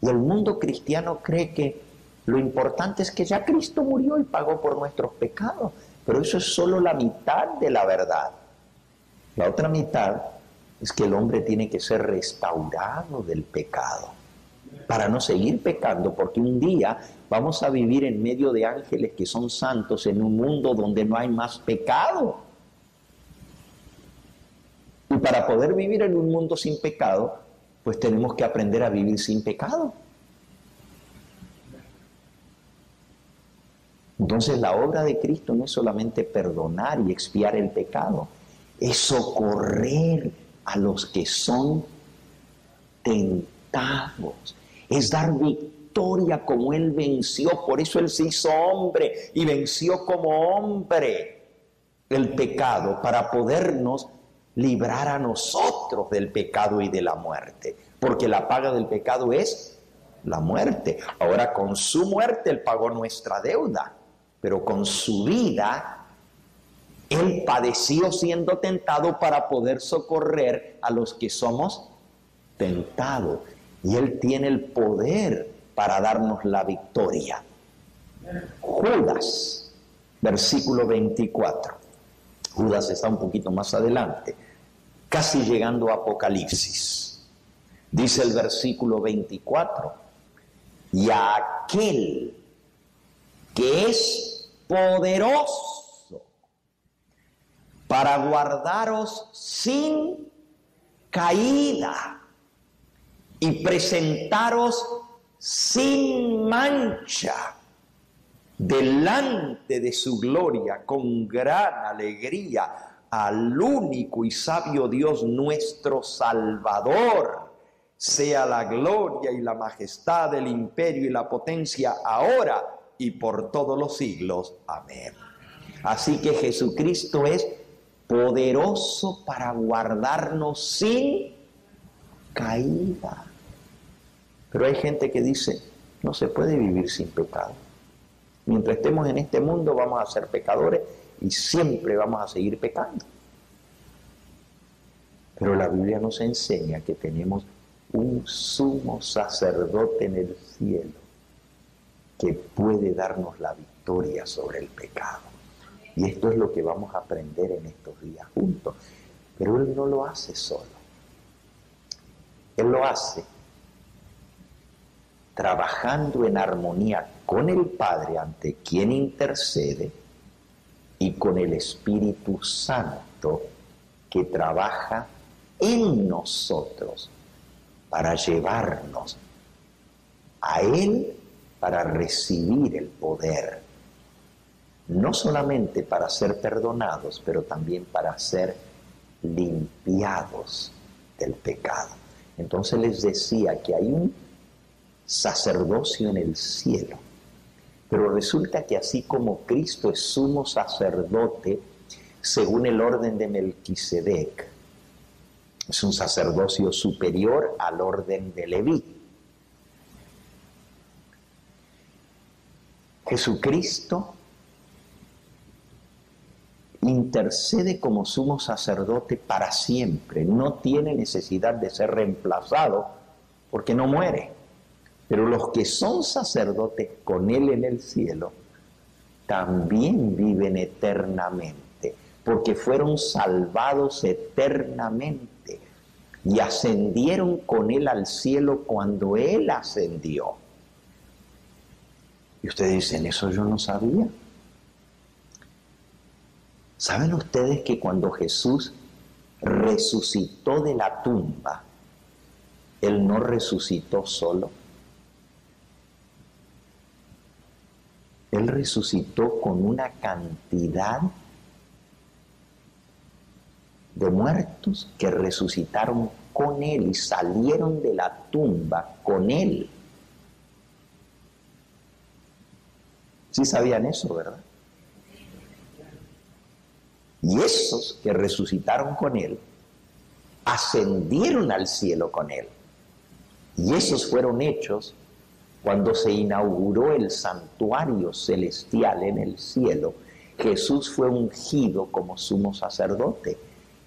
Y el mundo cristiano cree que lo importante es que ya Cristo murió y pagó por nuestros pecados. Pero eso es solo la mitad de la verdad. La otra mitad es que el hombre tiene que ser restaurado del pecado para no seguir pecando, porque un día vamos a vivir en medio de ángeles que son santos en un mundo donde no hay más pecado. Y para poder vivir en un mundo sin pecado, pues tenemos que aprender a vivir sin pecado. Entonces la obra de Cristo no es solamente perdonar y expiar el pecado, es socorrer a los que son tentados, es dar victoria como Él venció, por eso Él se hizo hombre y venció como hombre el pecado para podernos librar a nosotros del pecado y de la muerte, porque la paga del pecado es la muerte. Ahora con su muerte Él pagó nuestra deuda pero con su vida, Él padeció siendo tentado para poder socorrer a los que somos tentados. Y Él tiene el poder para darnos la victoria. Judas, versículo 24. Judas está un poquito más adelante, casi llegando a Apocalipsis. Dice el versículo 24, y aquel que es poderoso para guardaros sin caída y presentaros sin mancha delante de su gloria con gran alegría al único y sabio Dios nuestro Salvador. Sea la gloria y la majestad, el imperio y la potencia ahora y por todos los siglos. Amén. Así que Jesucristo es poderoso para guardarnos sin caída. Pero hay gente que dice, no se puede vivir sin pecado. Mientras estemos en este mundo vamos a ser pecadores y siempre vamos a seguir pecando. Pero la Biblia nos enseña que tenemos un sumo sacerdote en el cielo que puede darnos la victoria sobre el pecado. Y esto es lo que vamos a aprender en estos días juntos. Pero Él no lo hace solo. Él lo hace trabajando en armonía con el Padre ante quien intercede y con el Espíritu Santo que trabaja en nosotros para llevarnos a Él para recibir el poder, no solamente para ser perdonados, pero también para ser limpiados del pecado. Entonces les decía que hay un sacerdocio en el cielo, pero resulta que así como Cristo es sumo sacerdote, según el orden de Melquisedec, es un sacerdocio superior al orden de Leví. Jesucristo intercede como sumo sacerdote para siempre, no tiene necesidad de ser reemplazado porque no muere. Pero los que son sacerdotes con Él en el cielo, también viven eternamente, porque fueron salvados eternamente y ascendieron con Él al cielo cuando Él ascendió. Y ustedes dicen, eso yo no sabía. ¿Saben ustedes que cuando Jesús resucitó de la tumba, Él no resucitó solo? Él resucitó con una cantidad de muertos que resucitaron con Él y salieron de la tumba con Él. Sí sabían eso, ¿verdad? Y esos que resucitaron con Él, ascendieron al cielo con Él. Y esos fueron hechos cuando se inauguró el santuario celestial en el cielo. Jesús fue ungido como sumo sacerdote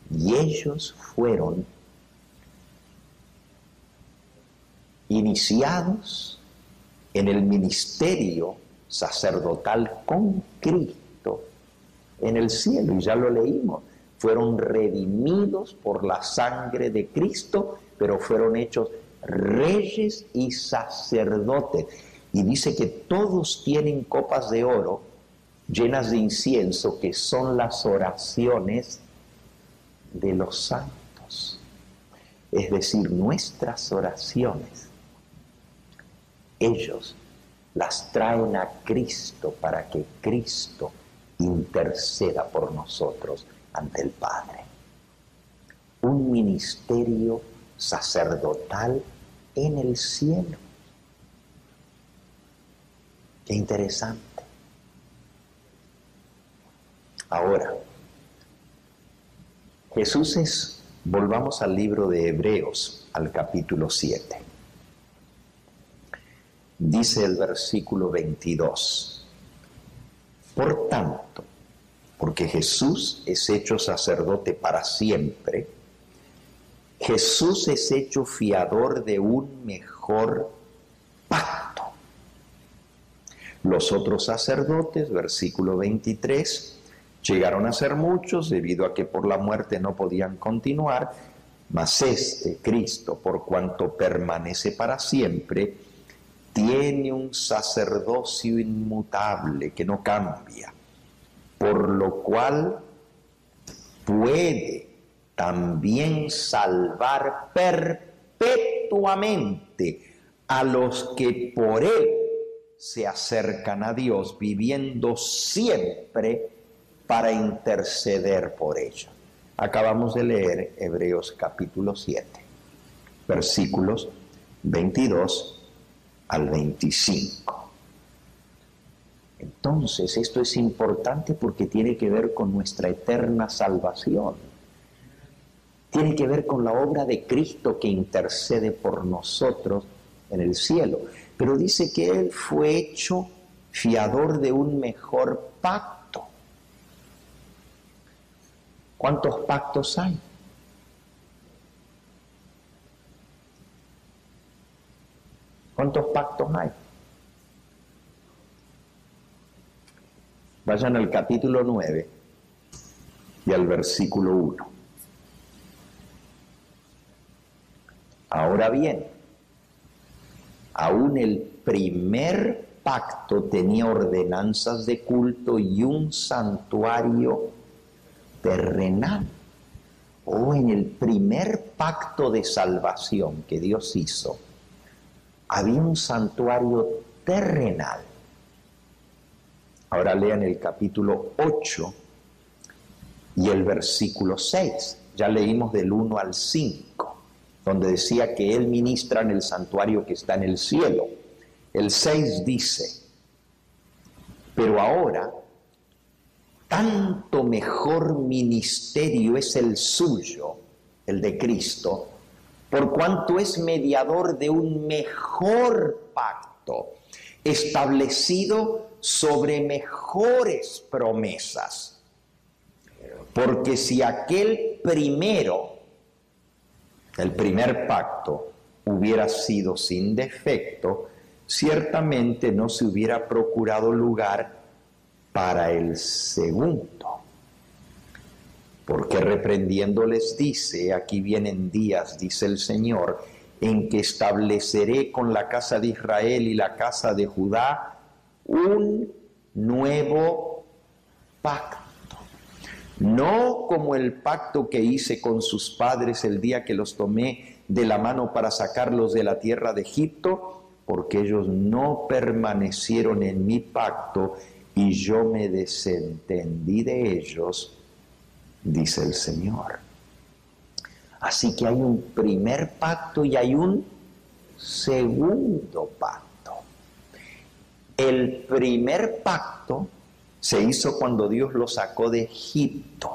y ellos fueron iniciados en el ministerio sacerdotal con Cristo en el cielo, y ya lo leímos, fueron redimidos por la sangre de Cristo, pero fueron hechos reyes y sacerdotes. Y dice que todos tienen copas de oro llenas de incienso, que son las oraciones de los santos. Es decir, nuestras oraciones. Ellos las traen a Cristo para que Cristo interceda por nosotros ante el Padre. Un ministerio sacerdotal en el cielo. Qué interesante. Ahora, Jesús es, volvamos al libro de Hebreos, al capítulo 7. Dice el versículo 22. Por tanto, porque Jesús es hecho sacerdote para siempre, Jesús es hecho fiador de un mejor pacto. Los otros sacerdotes, versículo 23, llegaron a ser muchos debido a que por la muerte no podían continuar, mas este Cristo, por cuanto permanece para siempre, tiene un sacerdocio inmutable que no cambia, por lo cual puede también salvar perpetuamente a los que por él se acercan a Dios, viviendo siempre para interceder por ellos. Acabamos de leer Hebreos capítulo 7, versículos 22 al 25. Entonces, esto es importante porque tiene que ver con nuestra eterna salvación. Tiene que ver con la obra de Cristo que intercede por nosotros en el cielo. Pero dice que Él fue hecho fiador de un mejor pacto. ¿Cuántos pactos hay? ¿Cuántos pactos hay? Vayan al capítulo 9 y al versículo 1. Ahora bien, aún el primer pacto tenía ordenanzas de culto y un santuario terrenal. O en el primer pacto de salvación que Dios hizo, había un santuario terrenal. Ahora lean el capítulo 8 y el versículo 6. Ya leímos del 1 al 5, donde decía que Él ministra en el santuario que está en el cielo. El 6 dice, pero ahora tanto mejor ministerio es el suyo, el de Cristo, por cuanto es mediador de un mejor pacto, establecido sobre mejores promesas. Porque si aquel primero, el primer pacto, hubiera sido sin defecto, ciertamente no se hubiera procurado lugar para el segundo. Porque reprendiendo les dice, aquí vienen días, dice el Señor, en que estableceré con la casa de Israel y la casa de Judá un nuevo pacto. No como el pacto que hice con sus padres el día que los tomé de la mano para sacarlos de la tierra de Egipto, porque ellos no permanecieron en mi pacto y yo me desentendí de ellos, dice el Señor. Así que hay un primer pacto y hay un segundo pacto. El primer pacto se hizo cuando Dios lo sacó de Egipto.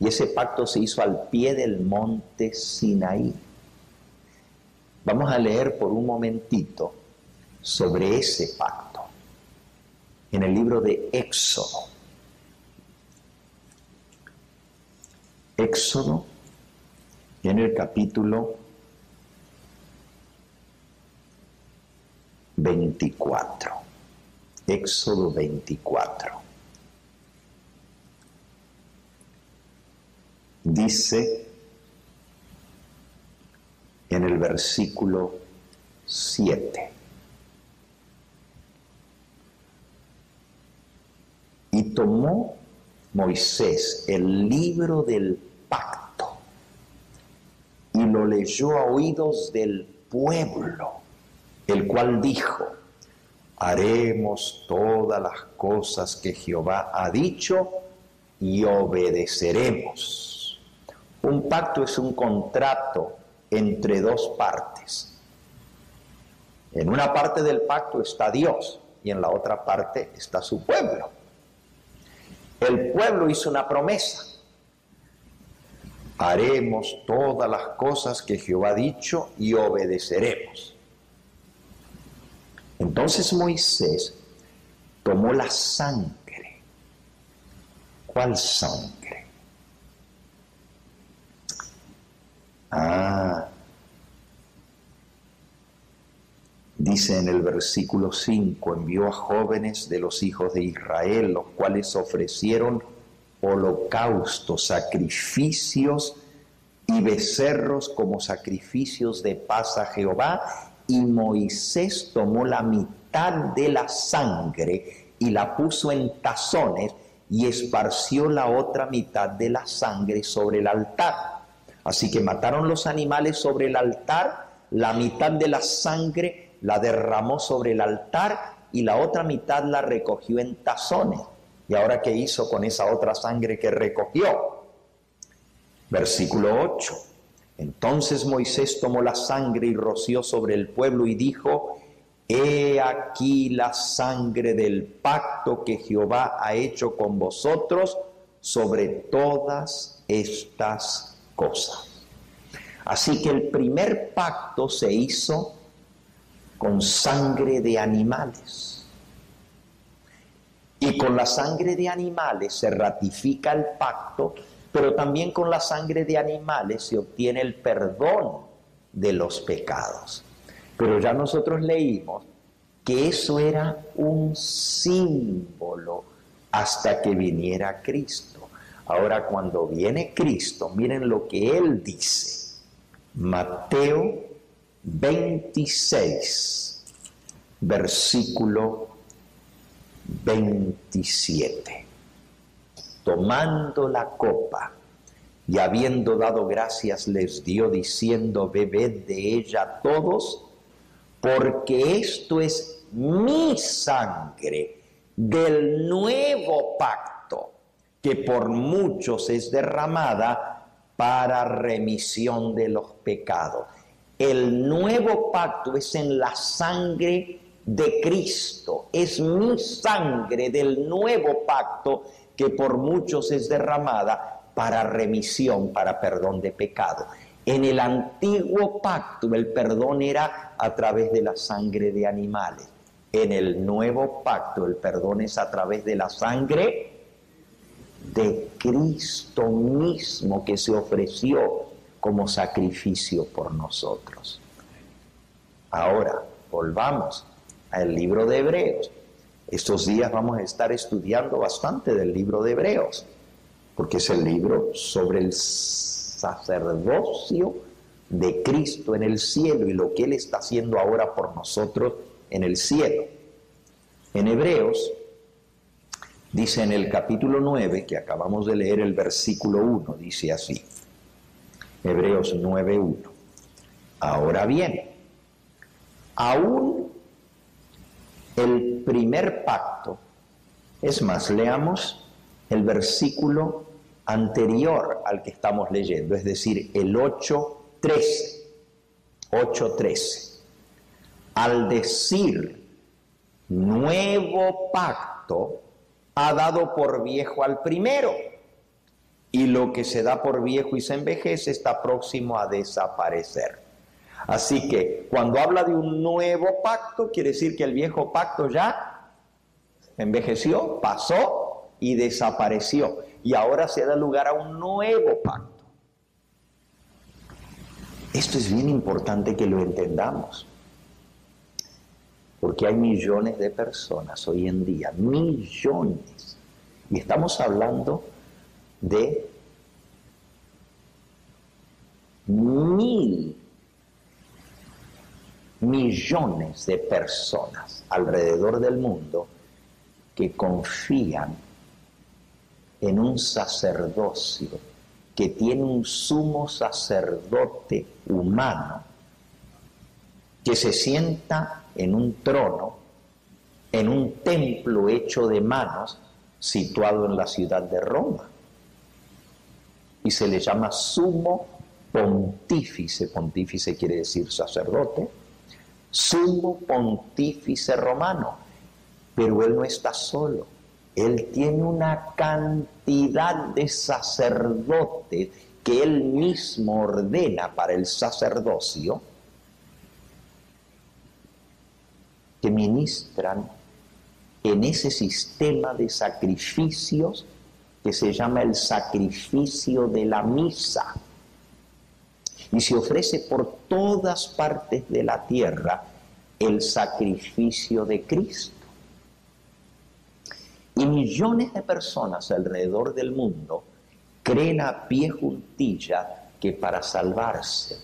Y ese pacto se hizo al pie del monte Sinaí. Vamos a leer por un momentito sobre ese pacto en el libro de Éxodo. Éxodo en el capítulo 24. Éxodo 24. Dice en el versículo 7. Y tomó Moisés el libro del pacto y lo leyó a oídos del pueblo el cual dijo, haremos todas las cosas que Jehová ha dicho y obedeceremos. Un pacto es un contrato entre dos partes. En una parte del pacto está Dios y en la otra parte está su pueblo. El pueblo hizo una promesa. Haremos todas las cosas que Jehová ha dicho y obedeceremos. Entonces Moisés tomó la sangre. ¿Cuál sangre? Ah, dice en el versículo 5, envió a jóvenes de los hijos de Israel, los cuales ofrecieron holocaustos, sacrificios y becerros como sacrificios de paz a Jehová y Moisés tomó la mitad de la sangre y la puso en tazones y esparció la otra mitad de la sangre sobre el altar. Así que mataron los animales sobre el altar, la mitad de la sangre la derramó sobre el altar y la otra mitad la recogió en tazones. ¿Y ahora qué hizo con esa otra sangre que recogió? Versículo 8. Entonces Moisés tomó la sangre y roció sobre el pueblo y dijo, He aquí la sangre del pacto que Jehová ha hecho con vosotros sobre todas estas cosas. Así que el primer pacto se hizo con sangre de animales. Y con la sangre de animales se ratifica el pacto pero también con la sangre de animales se obtiene el perdón de los pecados. Pero ya nosotros leímos que eso era un símbolo hasta que viniera Cristo. Ahora cuando viene Cristo, miren lo que Él dice. Mateo 26, versículo 27 tomando la copa y habiendo dado gracias les dio diciendo, bebed de ella todos, porque esto es mi sangre del nuevo pacto, que por muchos es derramada para remisión de los pecados. El nuevo pacto es en la sangre de Cristo, es mi sangre del nuevo pacto que por muchos es derramada para remisión, para perdón de pecado. En el antiguo pacto el perdón era a través de la sangre de animales. En el nuevo pacto el perdón es a través de la sangre de Cristo mismo que se ofreció como sacrificio por nosotros. Ahora, volvamos al libro de Hebreos. Estos días vamos a estar estudiando bastante del libro de Hebreos, porque es el libro sobre el sacerdocio de Cristo en el cielo y lo que Él está haciendo ahora por nosotros en el cielo. En Hebreos dice en el capítulo 9, que acabamos de leer el versículo 1, dice así, Hebreos 9.1. Ahora bien, aún el primer pacto, es más, leamos el versículo anterior al que estamos leyendo, es decir, el 8.13. 8.13. Al decir nuevo pacto, ha dado por viejo al primero y lo que se da por viejo y se envejece está próximo a desaparecer. Así que cuando habla de un nuevo pacto, quiere decir que el viejo pacto ya envejeció, pasó y desapareció. Y ahora se da lugar a un nuevo pacto. Esto es bien importante que lo entendamos. Porque hay millones de personas hoy en día, millones. Y estamos hablando de mil millones de personas alrededor del mundo que confían en un sacerdocio que tiene un sumo sacerdote humano que se sienta en un trono, en un templo hecho de manos situado en la ciudad de Roma. Y se le llama sumo pontífice, pontífice quiere decir sacerdote, sumo pontífice romano, pero él no está solo, él tiene una cantidad de sacerdotes que él mismo ordena para el sacerdocio, que ministran en ese sistema de sacrificios que se llama el sacrificio de la misa. Y se ofrece por todas partes de la tierra el sacrificio de Cristo. Y millones de personas alrededor del mundo creen a pie juntilla que para salvarse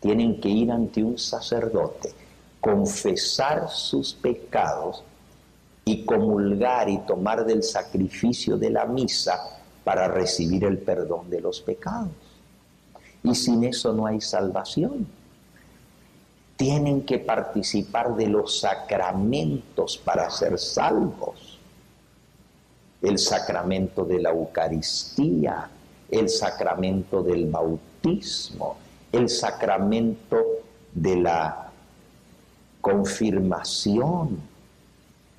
tienen que ir ante un sacerdote, confesar sus pecados y comulgar y tomar del sacrificio de la misa para recibir el perdón de los pecados. Y sin eso no hay salvación. Tienen que participar de los sacramentos para ser salvos. El sacramento de la Eucaristía, el sacramento del bautismo, el sacramento de la confirmación,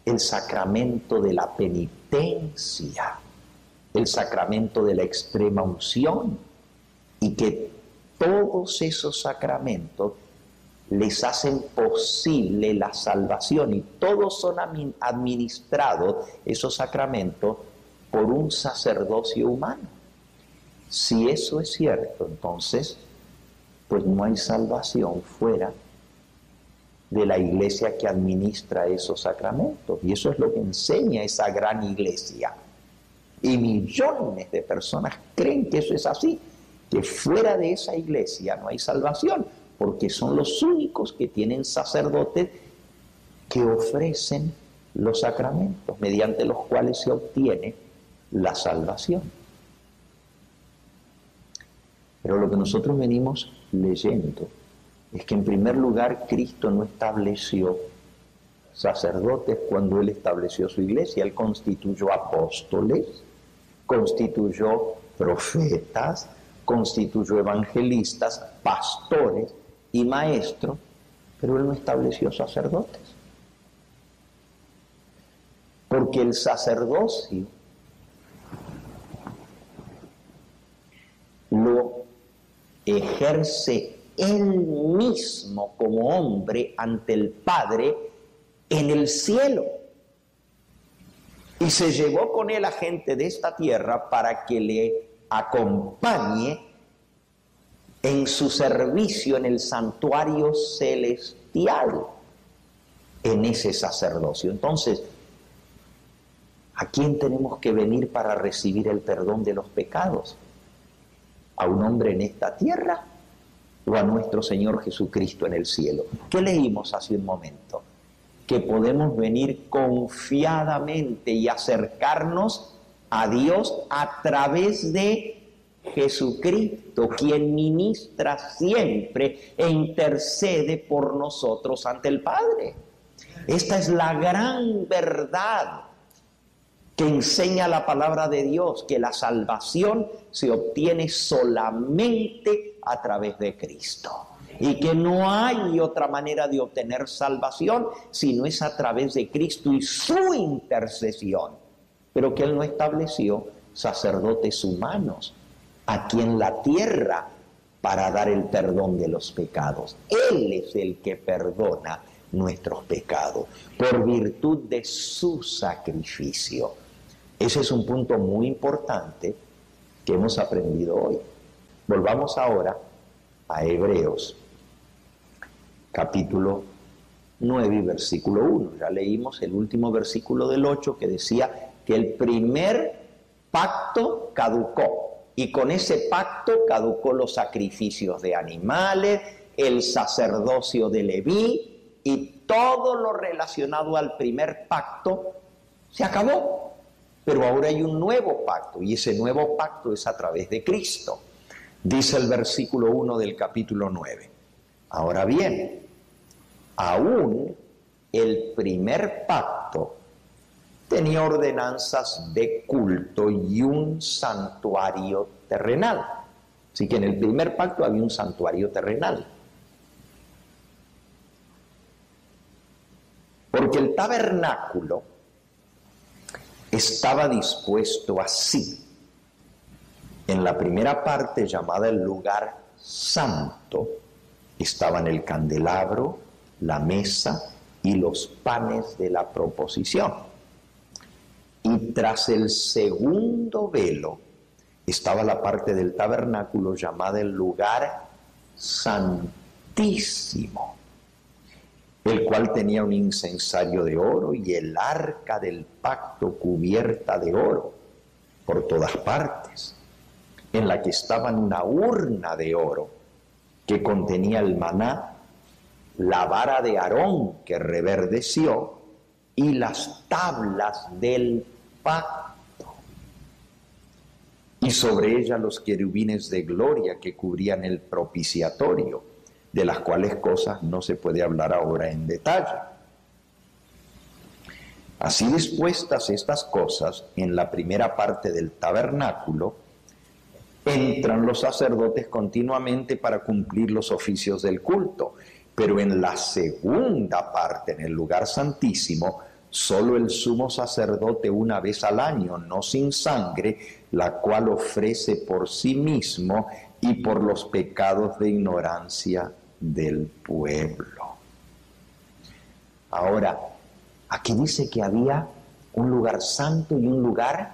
el sacramento de la penitencia, el sacramento de la extrema unción, y que todos esos sacramentos les hacen posible la salvación y todos son administrados, esos sacramentos, por un sacerdocio humano. Si eso es cierto, entonces, pues no hay salvación fuera de la iglesia que administra esos sacramentos. Y eso es lo que enseña esa gran iglesia. Y millones de personas creen que eso es así, que fuera de esa iglesia no hay salvación, porque son los únicos que tienen sacerdotes que ofrecen los sacramentos, mediante los cuales se obtiene la salvación. Pero lo que nosotros venimos leyendo es que en primer lugar Cristo no estableció sacerdotes cuando Él estableció su iglesia, Él constituyó apóstoles, constituyó profetas, constituyó evangelistas, pastores y maestros, pero Él no estableció sacerdotes. Porque el sacerdocio lo ejerce él mismo como hombre ante el Padre en el cielo. Y se llevó con él a gente de esta tierra para que le acompañe en su servicio en el santuario celestial, en ese sacerdocio. Entonces, ¿a quién tenemos que venir para recibir el perdón de los pecados? ¿A un hombre en esta tierra o a nuestro Señor Jesucristo en el cielo? ¿Qué leímos hace un momento? que podemos venir confiadamente y acercarnos a Dios a través de Jesucristo, quien ministra siempre e intercede por nosotros ante el Padre. Esta es la gran verdad que enseña la palabra de Dios, que la salvación se obtiene solamente a través de Cristo y que no hay otra manera de obtener salvación si no es a través de Cristo y su intercesión, pero que Él no estableció sacerdotes humanos aquí en la tierra para dar el perdón de los pecados. Él es el que perdona nuestros pecados por virtud de su sacrificio. Ese es un punto muy importante que hemos aprendido hoy. Volvamos ahora a Hebreos capítulo 9 y versículo 1. Ya leímos el último versículo del 8 que decía el primer pacto caducó. Y con ese pacto caducó los sacrificios de animales, el sacerdocio de Leví y todo lo relacionado al primer pacto se acabó. Pero ahora hay un nuevo pacto y ese nuevo pacto es a través de Cristo. Dice el versículo 1 del capítulo 9. Ahora bien, aún el primer pacto tenía ordenanzas de culto y un santuario terrenal. Así que en el primer pacto había un santuario terrenal. Porque el tabernáculo estaba dispuesto así. En la primera parte llamada el lugar santo, estaban el candelabro, la mesa y los panes de la proposición. Y tras el segundo velo estaba la parte del tabernáculo llamada el lugar santísimo, el cual tenía un incensario de oro y el arca del pacto cubierta de oro por todas partes, en la que estaba una urna de oro que contenía el maná la vara de Aarón que reverdeció y las tablas del pacto. Y sobre ella los querubines de gloria que cubrían el propiciatorio, de las cuales cosas no se puede hablar ahora en detalle. Así dispuestas estas cosas en la primera parte del tabernáculo, entran los sacerdotes continuamente para cumplir los oficios del culto pero en la segunda parte, en el lugar santísimo, solo el sumo sacerdote una vez al año, no sin sangre, la cual ofrece por sí mismo y por los pecados de ignorancia del pueblo. Ahora, aquí dice que había un lugar santo y un lugar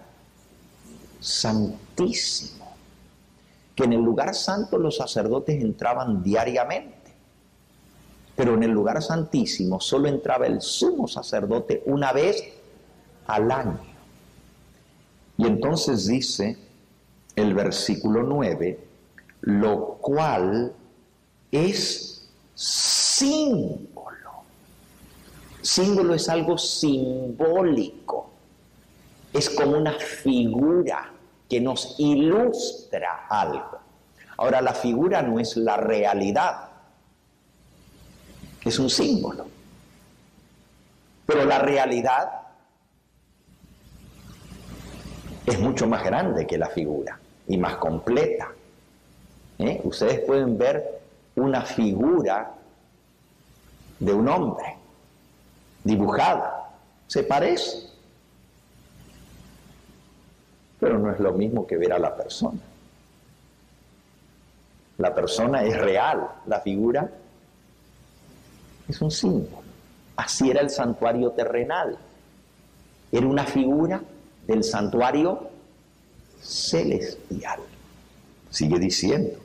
santísimo. Que en el lugar santo los sacerdotes entraban diariamente pero en el lugar santísimo solo entraba el sumo sacerdote una vez al año. Y entonces dice el versículo 9, lo cual es símbolo. Símbolo es algo simbólico, es como una figura que nos ilustra algo. Ahora, la figura no es la realidad, es un símbolo. Pero la realidad es mucho más grande que la figura y más completa. ¿Eh? Ustedes pueden ver una figura de un hombre dibujada. Se parece, pero no es lo mismo que ver a la persona. La persona es real, la figura es un símbolo. Así era el santuario terrenal. Era una figura del santuario celestial. Sigue diciendo.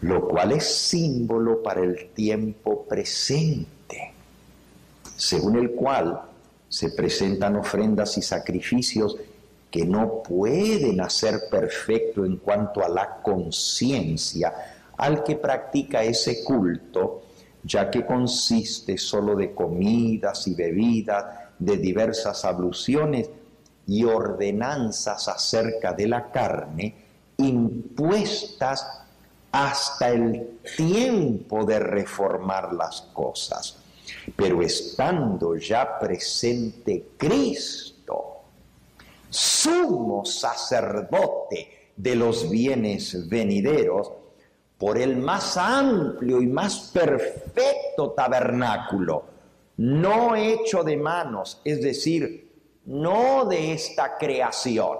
Lo cual es símbolo para el tiempo presente, según el cual se presentan ofrendas y sacrificios que no pueden hacer perfecto en cuanto a la conciencia al que practica ese culto, ya que consiste solo de comidas y bebidas, de diversas abluciones y ordenanzas acerca de la carne, impuestas hasta el tiempo de reformar las cosas. Pero estando ya presente Cristo, sumo sacerdote de los bienes venideros, por el más amplio y más perfecto tabernáculo, no hecho de manos, es decir, no de esta creación,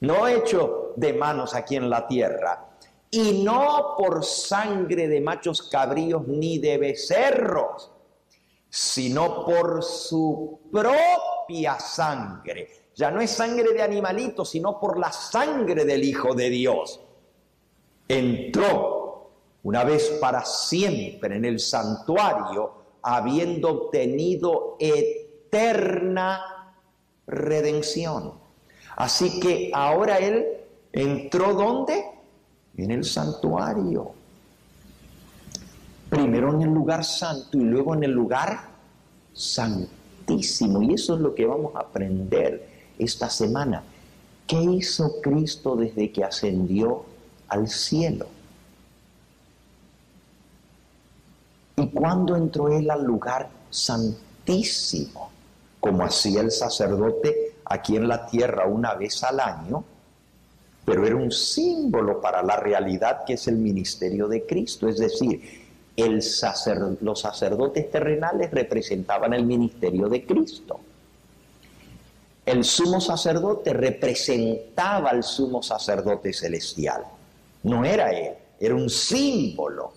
no hecho de manos aquí en la tierra, y no por sangre de machos cabríos ni de becerros, sino por su propia sangre. Ya no es sangre de animalitos, sino por la sangre del Hijo de Dios entró una vez para siempre en el santuario, habiendo obtenido eterna redención. Así que ahora él entró ¿dónde? En el santuario. Primero en el lugar santo y luego en el lugar santísimo. Y eso es lo que vamos a aprender esta semana. ¿Qué hizo Cristo desde que ascendió al cielo. ¿Y cuando entró él al lugar santísimo? Como hacía el sacerdote aquí en la tierra una vez al año, pero era un símbolo para la realidad que es el ministerio de Cristo. Es decir, el los sacerdotes terrenales representaban el ministerio de Cristo. El sumo sacerdote representaba al sumo sacerdote celestial. No era él, era un símbolo.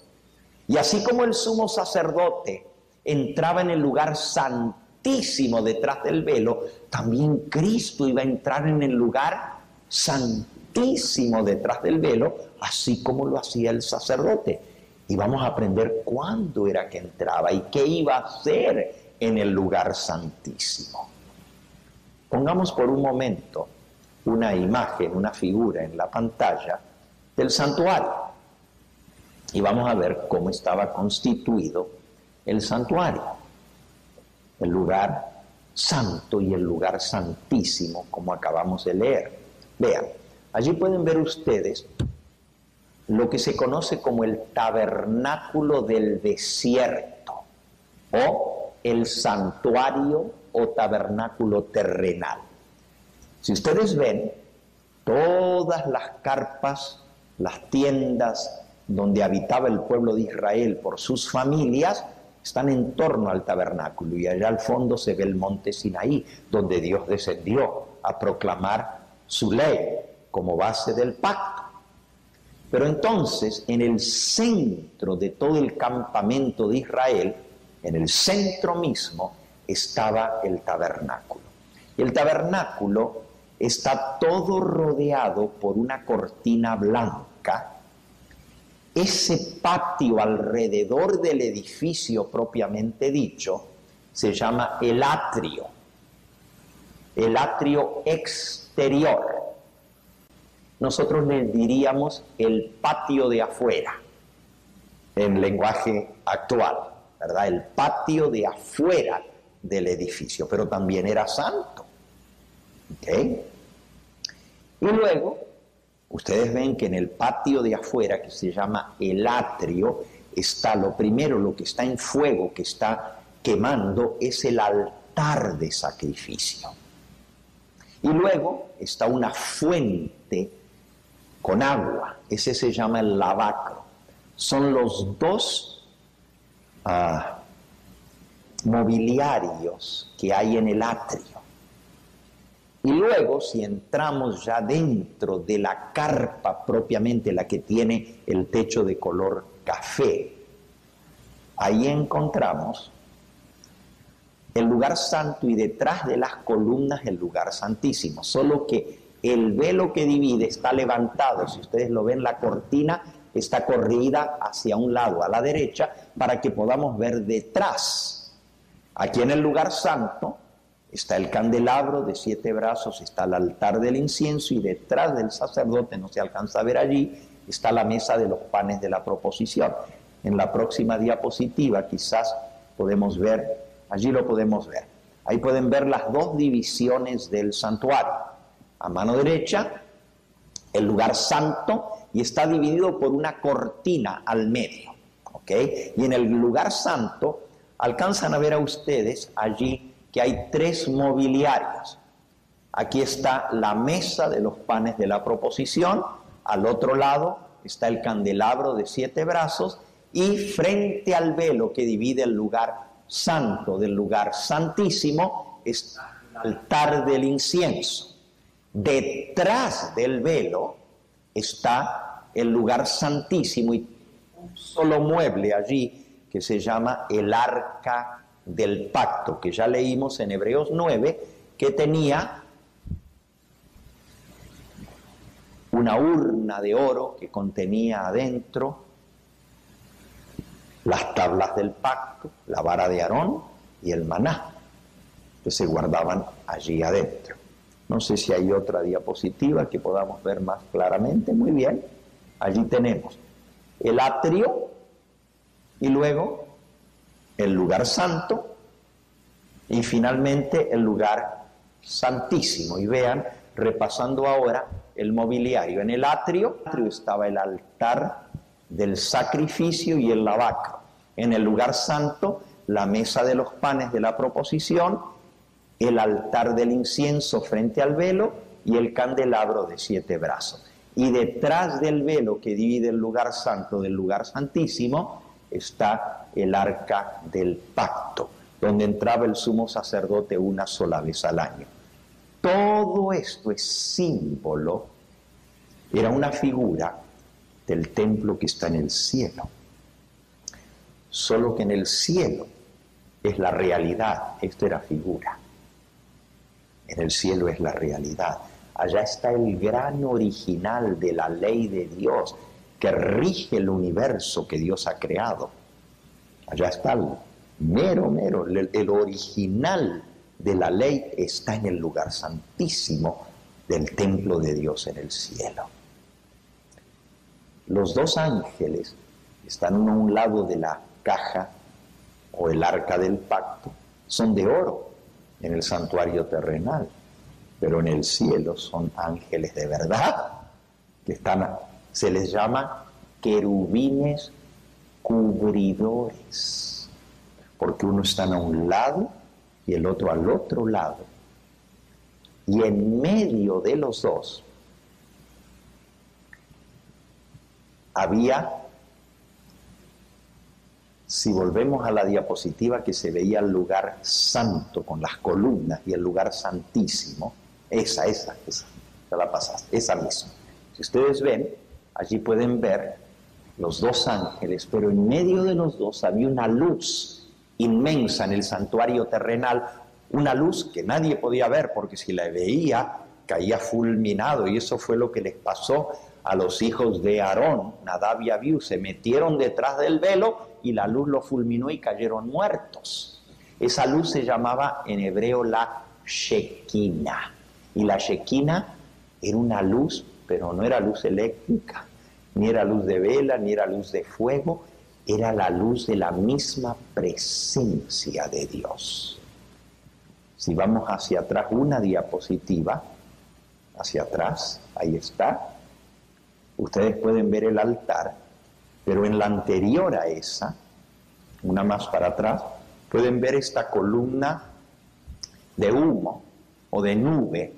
Y así como el sumo sacerdote entraba en el lugar santísimo detrás del velo, también Cristo iba a entrar en el lugar santísimo detrás del velo, así como lo hacía el sacerdote. Y vamos a aprender cuándo era que entraba y qué iba a hacer en el lugar santísimo. Pongamos por un momento una imagen, una figura en la pantalla del santuario. Y vamos a ver cómo estaba constituido el santuario, el lugar santo y el lugar santísimo, como acabamos de leer. Vean, allí pueden ver ustedes lo que se conoce como el tabernáculo del desierto o el santuario o tabernáculo terrenal. Si ustedes ven, todas las carpas las tiendas donde habitaba el pueblo de Israel por sus familias, están en torno al tabernáculo y allá al fondo se ve el monte Sinaí, donde Dios descendió a proclamar su ley como base del pacto. Pero entonces, en el centro de todo el campamento de Israel, en el centro mismo, estaba el tabernáculo. Y el tabernáculo está todo rodeado por una cortina blanca ese patio alrededor del edificio propiamente dicho se llama el atrio, el atrio exterior. Nosotros le diríamos el patio de afuera, en lenguaje actual, ¿verdad? El patio de afuera del edificio, pero también era santo. Y luego Ustedes ven que en el patio de afuera, que se llama el atrio, está lo primero, lo que está en fuego, que está quemando, es el altar de sacrificio. Y luego está una fuente con agua, ese se llama el lavacro. Son los dos ah, mobiliarios que hay en el atrio. Y luego, si entramos ya dentro de la carpa propiamente, la que tiene el techo de color café, ahí encontramos el lugar santo y detrás de las columnas el lugar santísimo, solo que el velo que divide está levantado, si ustedes lo ven, la cortina está corrida hacia un lado, a la derecha, para que podamos ver detrás. Aquí en el lugar santo está el candelabro de siete brazos, está el altar del incienso y detrás del sacerdote, no se alcanza a ver allí, está la mesa de los panes de la proposición. En la próxima diapositiva quizás podemos ver, allí lo podemos ver. Ahí pueden ver las dos divisiones del santuario. A mano derecha, el lugar santo y está dividido por una cortina al medio. Y en el lugar santo alcanzan a ver a ustedes allí que hay tres mobiliarios. Aquí está la mesa de los panes de la proposición, al otro lado está el candelabro de siete brazos y frente al velo que divide el lugar santo del lugar santísimo está el altar del incienso. Detrás del velo está el lugar santísimo y un solo mueble allí que se llama el arca del pacto, que ya leímos en Hebreos 9, que tenía una urna de oro que contenía adentro las tablas del pacto, la vara de Aarón y el maná, que se guardaban allí adentro. No sé si hay otra diapositiva que podamos ver más claramente. Muy bien. Allí tenemos el atrio y luego el lugar santo y finalmente el lugar santísimo. Y vean, repasando ahora el mobiliario. En el atrio, estaba el altar del sacrificio y el lavacro. En el lugar santo, la mesa de los panes de la proposición el altar del incienso frente al velo y el candelabro de siete brazos. Y detrás del velo que divide el lugar santo del lugar santísimo está el arca del pacto, donde entraba el sumo sacerdote una sola vez al año. Todo esto es símbolo, era una figura del templo que está en el cielo. Solo que en el cielo es la realidad, esto era figura en el cielo es la realidad. Allá está el gran original de la ley de Dios que rige el universo que Dios ha creado. Allá está el mero, mero, el, original de la ley está en el lugar santísimo del templo de Dios en el cielo. Los dos ángeles están uno a un lado de la caja o el arca del pacto, son de oro en el santuario terrenal, pero en el cielo son ángeles de verdad, que están, se les llama querubines cubridores, porque uno está a un lado y el otro al otro lado. Y en medio de los dos había si volvemos a la diapositiva que se veía el lugar santo con las columnas y el lugar santísimo, esa, esa, esa, ya la pasaste, esa misma. Si ustedes ven, allí pueden ver los dos ángeles, pero en medio de los dos había una luz inmensa en el santuario terrenal, una luz que nadie podía ver porque si la veía caía fulminado y eso fue lo que les pasó a los hijos de Aarón, Nadab y Abiú, se metieron detrás del velo y la luz lo fulminó y cayeron muertos. Esa luz se llamaba en hebreo la Shekinah. Y la Shekinah era una luz, pero no era luz eléctrica, ni era luz de vela, ni era luz de fuego, era la luz de la misma presencia de Dios. Si vamos hacia atrás, una diapositiva, hacia atrás, ahí está, ustedes pueden ver el altar pero en la anterior a esa, una más para atrás, pueden ver esta columna de humo o de nube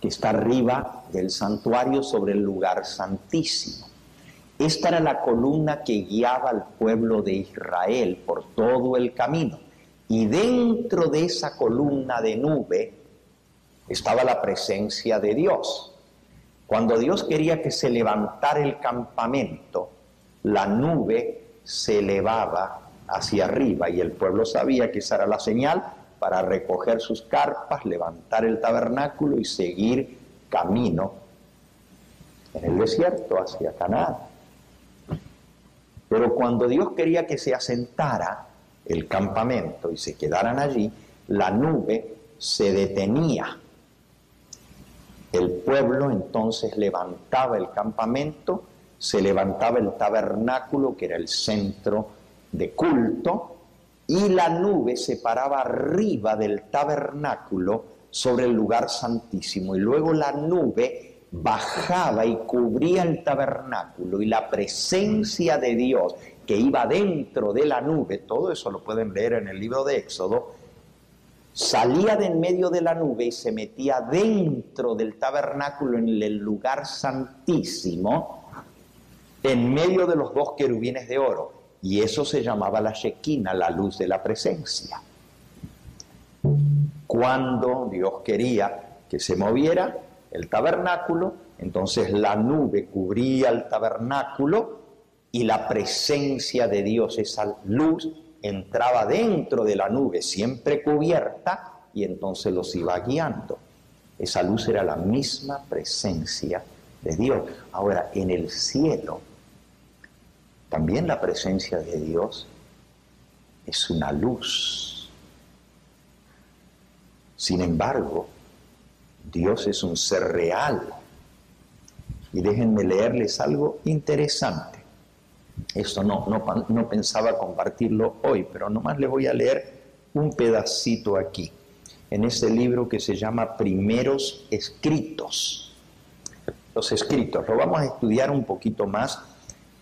que está arriba del santuario sobre el lugar santísimo. Esta era la columna que guiaba al pueblo de Israel por todo el camino. Y dentro de esa columna de nube estaba la presencia de Dios. Cuando Dios quería que se levantara el campamento, la nube se elevaba hacia arriba y el pueblo sabía que esa era la señal para recoger sus carpas, levantar el tabernáculo y seguir camino en el desierto hacia Canaán. Pero cuando Dios quería que se asentara el campamento y se quedaran allí, la nube se detenía. El pueblo entonces levantaba el campamento, se levantaba el tabernáculo, que era el centro de culto, y la nube se paraba arriba del tabernáculo sobre el lugar santísimo, y luego la nube bajaba y cubría el tabernáculo y la presencia de Dios que iba dentro de la nube, todo eso lo pueden ver en el libro de Éxodo, salía de en medio de la nube y se metía dentro del tabernáculo en el lugar santísimo, en medio de los dos querubines de oro. Y eso se llamaba la Shekinah, la luz de la presencia. Cuando Dios quería que se moviera el tabernáculo, entonces la nube cubría el tabernáculo y la presencia de Dios, esa luz, entraba dentro de la nube, siempre cubierta, y entonces los iba guiando. Esa luz era la misma presencia de Dios. Ahora, en el cielo, también la presencia de Dios es una luz. Sin embargo, Dios es un ser real. Y déjenme leerles algo interesante. Esto no, no, pensaba compartirlo hoy, pero nomás les voy a leer un pedacito aquí, en este libro que se llama Primeros Escritos. Los escritos, lo vamos a estudiar un poquito más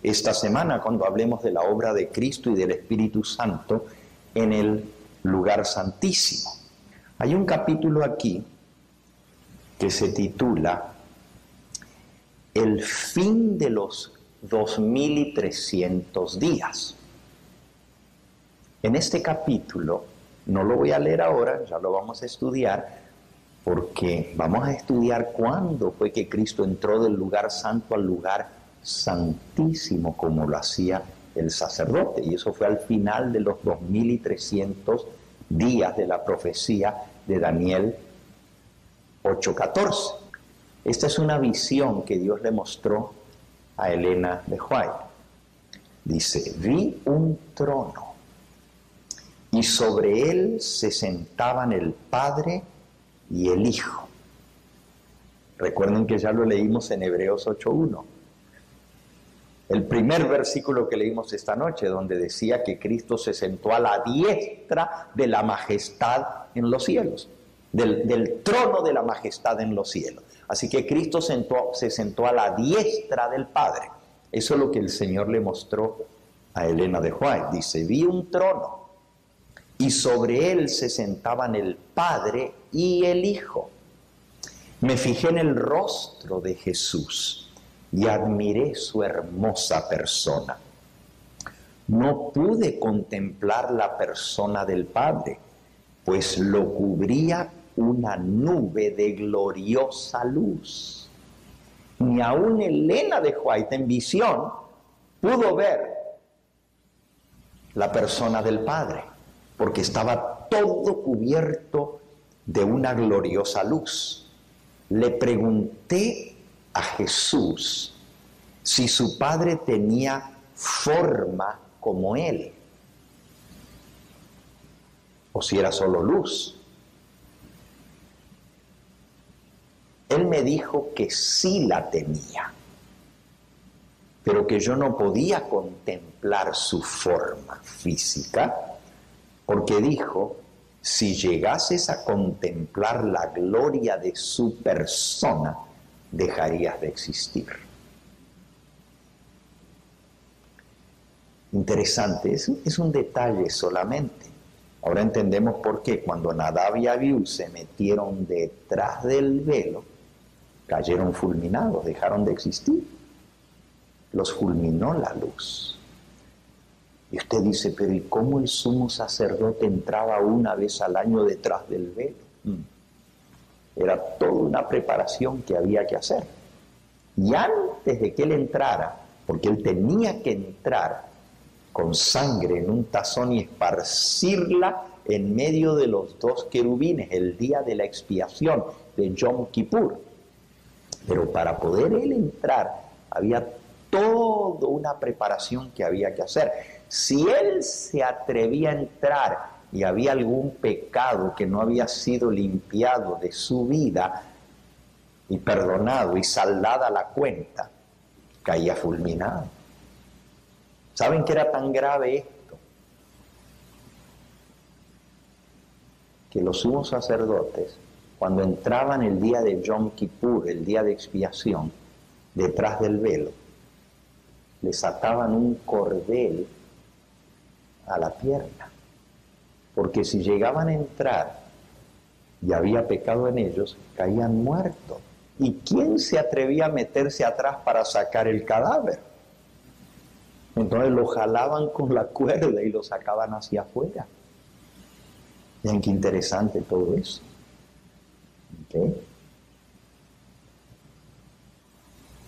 esta semana cuando hablemos de la obra de Cristo y del Espíritu Santo en el lugar santísimo. Hay un capítulo aquí que se titula El fin de los 2300 días. En este capítulo, no lo voy a leer ahora, ya lo vamos a estudiar, porque vamos a estudiar cuándo fue que Cristo entró del lugar santo al lugar santísimo, como lo hacía el sacerdote. Y eso fue al final de los 2300 días de la profecía de Daniel 8:14. Esta es una visión que Dios le mostró a Elena de White. Dice, vi un trono y sobre él se sentaban el Padre y el Hijo. Recuerden que ya lo leímos en Hebreos 8.1. El primer versículo que leímos esta noche, donde decía que Cristo se sentó a la diestra de la majestad en los cielos, del, trono de la majestad en los cielos. Así que Cristo se sentó a la diestra del Padre. Eso es lo que el Señor le mostró a Elena de White. Dice, vi un trono y sobre él se sentaban el Padre y el Hijo. Me fijé en el rostro de Jesús y admiré su hermosa persona. No pude contemplar la persona del Padre, pues lo cubría una nube de gloriosa luz. Ni aún Elena de White en visión pudo ver la persona del Padre, porque estaba todo cubierto de una gloriosa luz. Le pregunté a Jesús si su Padre tenía forma como Él, o si era solo luz. Él me dijo que sí la tenía, pero que yo no podía contemplar su forma física, porque dijo, si llegases a contemplar la gloria de su persona, dejarías de existir. Interesante, es, un detalle solamente. Ahora entendemos por qué cuando Nadab y Abiú se metieron detrás del velo, cayeron fulminados, dejaron de existir. Los fulminó la luz. Y usted dice, pero ¿y cómo el sumo sacerdote entraba una vez al año detrás del velo? Era toda una preparación que había que hacer. Y antes de que él entrara, porque él tenía que entrar, con sangre en un tazón y esparcirla en medio de los dos querubines, el día de la expiación de Yom Kippur. Pero para poder él entrar, había toda una preparación que había que hacer. Si él se atrevía a entrar y había algún pecado que no había sido limpiado de su vida y perdonado y saldada la cuenta, caía fulminado. ¿Saben qué era tan grave esto? Que los sumos sacerdotes, cuando entraban el día de Yom Kippur, el día de expiación, detrás del velo, les ataban un cordel a la pierna. Porque si llegaban a entrar y había pecado en ellos, caían muertos. ¿Y quién se atrevía a meterse atrás para sacar el cadáver? Entonces lo jalaban con la cuerda y lo sacaban hacia afuera. Vean qué interesante todo eso.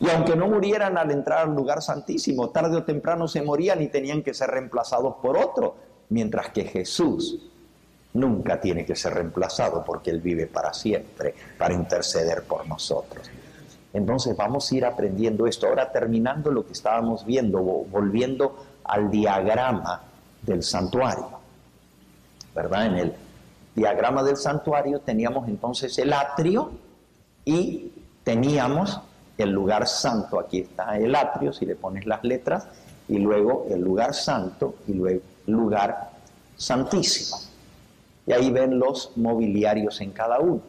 Y aunque no murieran al entrar al lugar santísimo, tarde o temprano se morían y tenían que ser reemplazados por otro, mientras que Jesús nunca tiene que ser reemplazado porque Él vive para siempre, para interceder por nosotros. Entonces vamos a ir aprendiendo esto. Ahora terminando lo que estábamos viendo, volviendo al diagrama del santuario. ¿Verdad? En el diagrama del santuario teníamos entonces el atrio y teníamos el lugar santo, aquí está el atrio, si le pones las letras, y luego el lugar santo y luego lugar santísimo. Y ahí ven los mobiliarios en cada uno.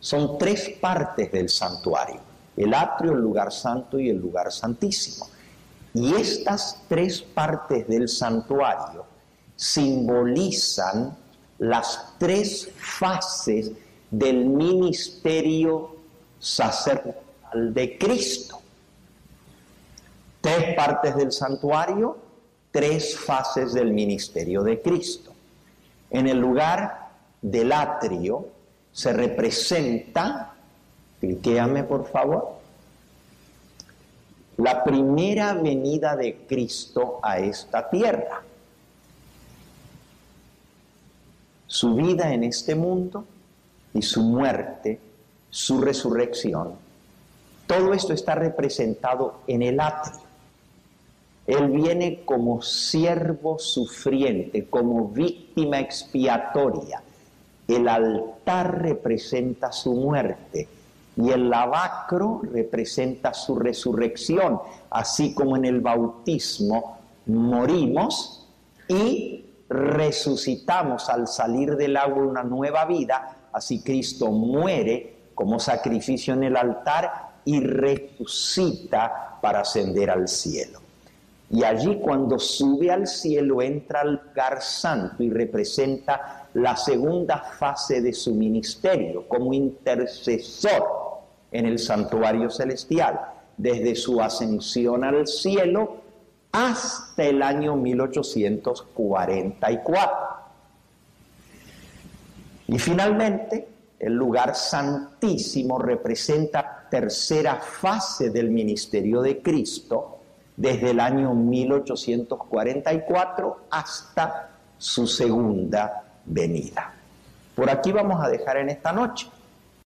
Son tres partes del santuario, el atrio, el lugar santo y el lugar santísimo. Y estas tres partes del santuario simbolizan las tres fases del ministerio sacerdotal de Cristo. Tres partes del santuario, tres fases del ministerio de Cristo. En el lugar del atrio se representa, cliquéame por favor, la primera venida de Cristo a esta tierra. Su vida en este mundo y su muerte, su resurrección todo esto está representado en el atrio. Él viene como siervo sufriente, como víctima expiatoria. El altar representa su muerte y el lavacro representa su resurrección, así como en el bautismo morimos y resucitamos al salir del agua una nueva vida, así Cristo muere como sacrificio en el altar y resucita para ascender al cielo. Y allí cuando sube al cielo entra al lugar santo y representa la segunda fase de su ministerio como intercesor en el santuario celestial, desde su ascensión al cielo hasta el año 1844. Y finalmente, el lugar santísimo representa tercera fase del ministerio de Cristo desde el año 1844 hasta su segunda venida. Por aquí vamos a dejar en esta noche.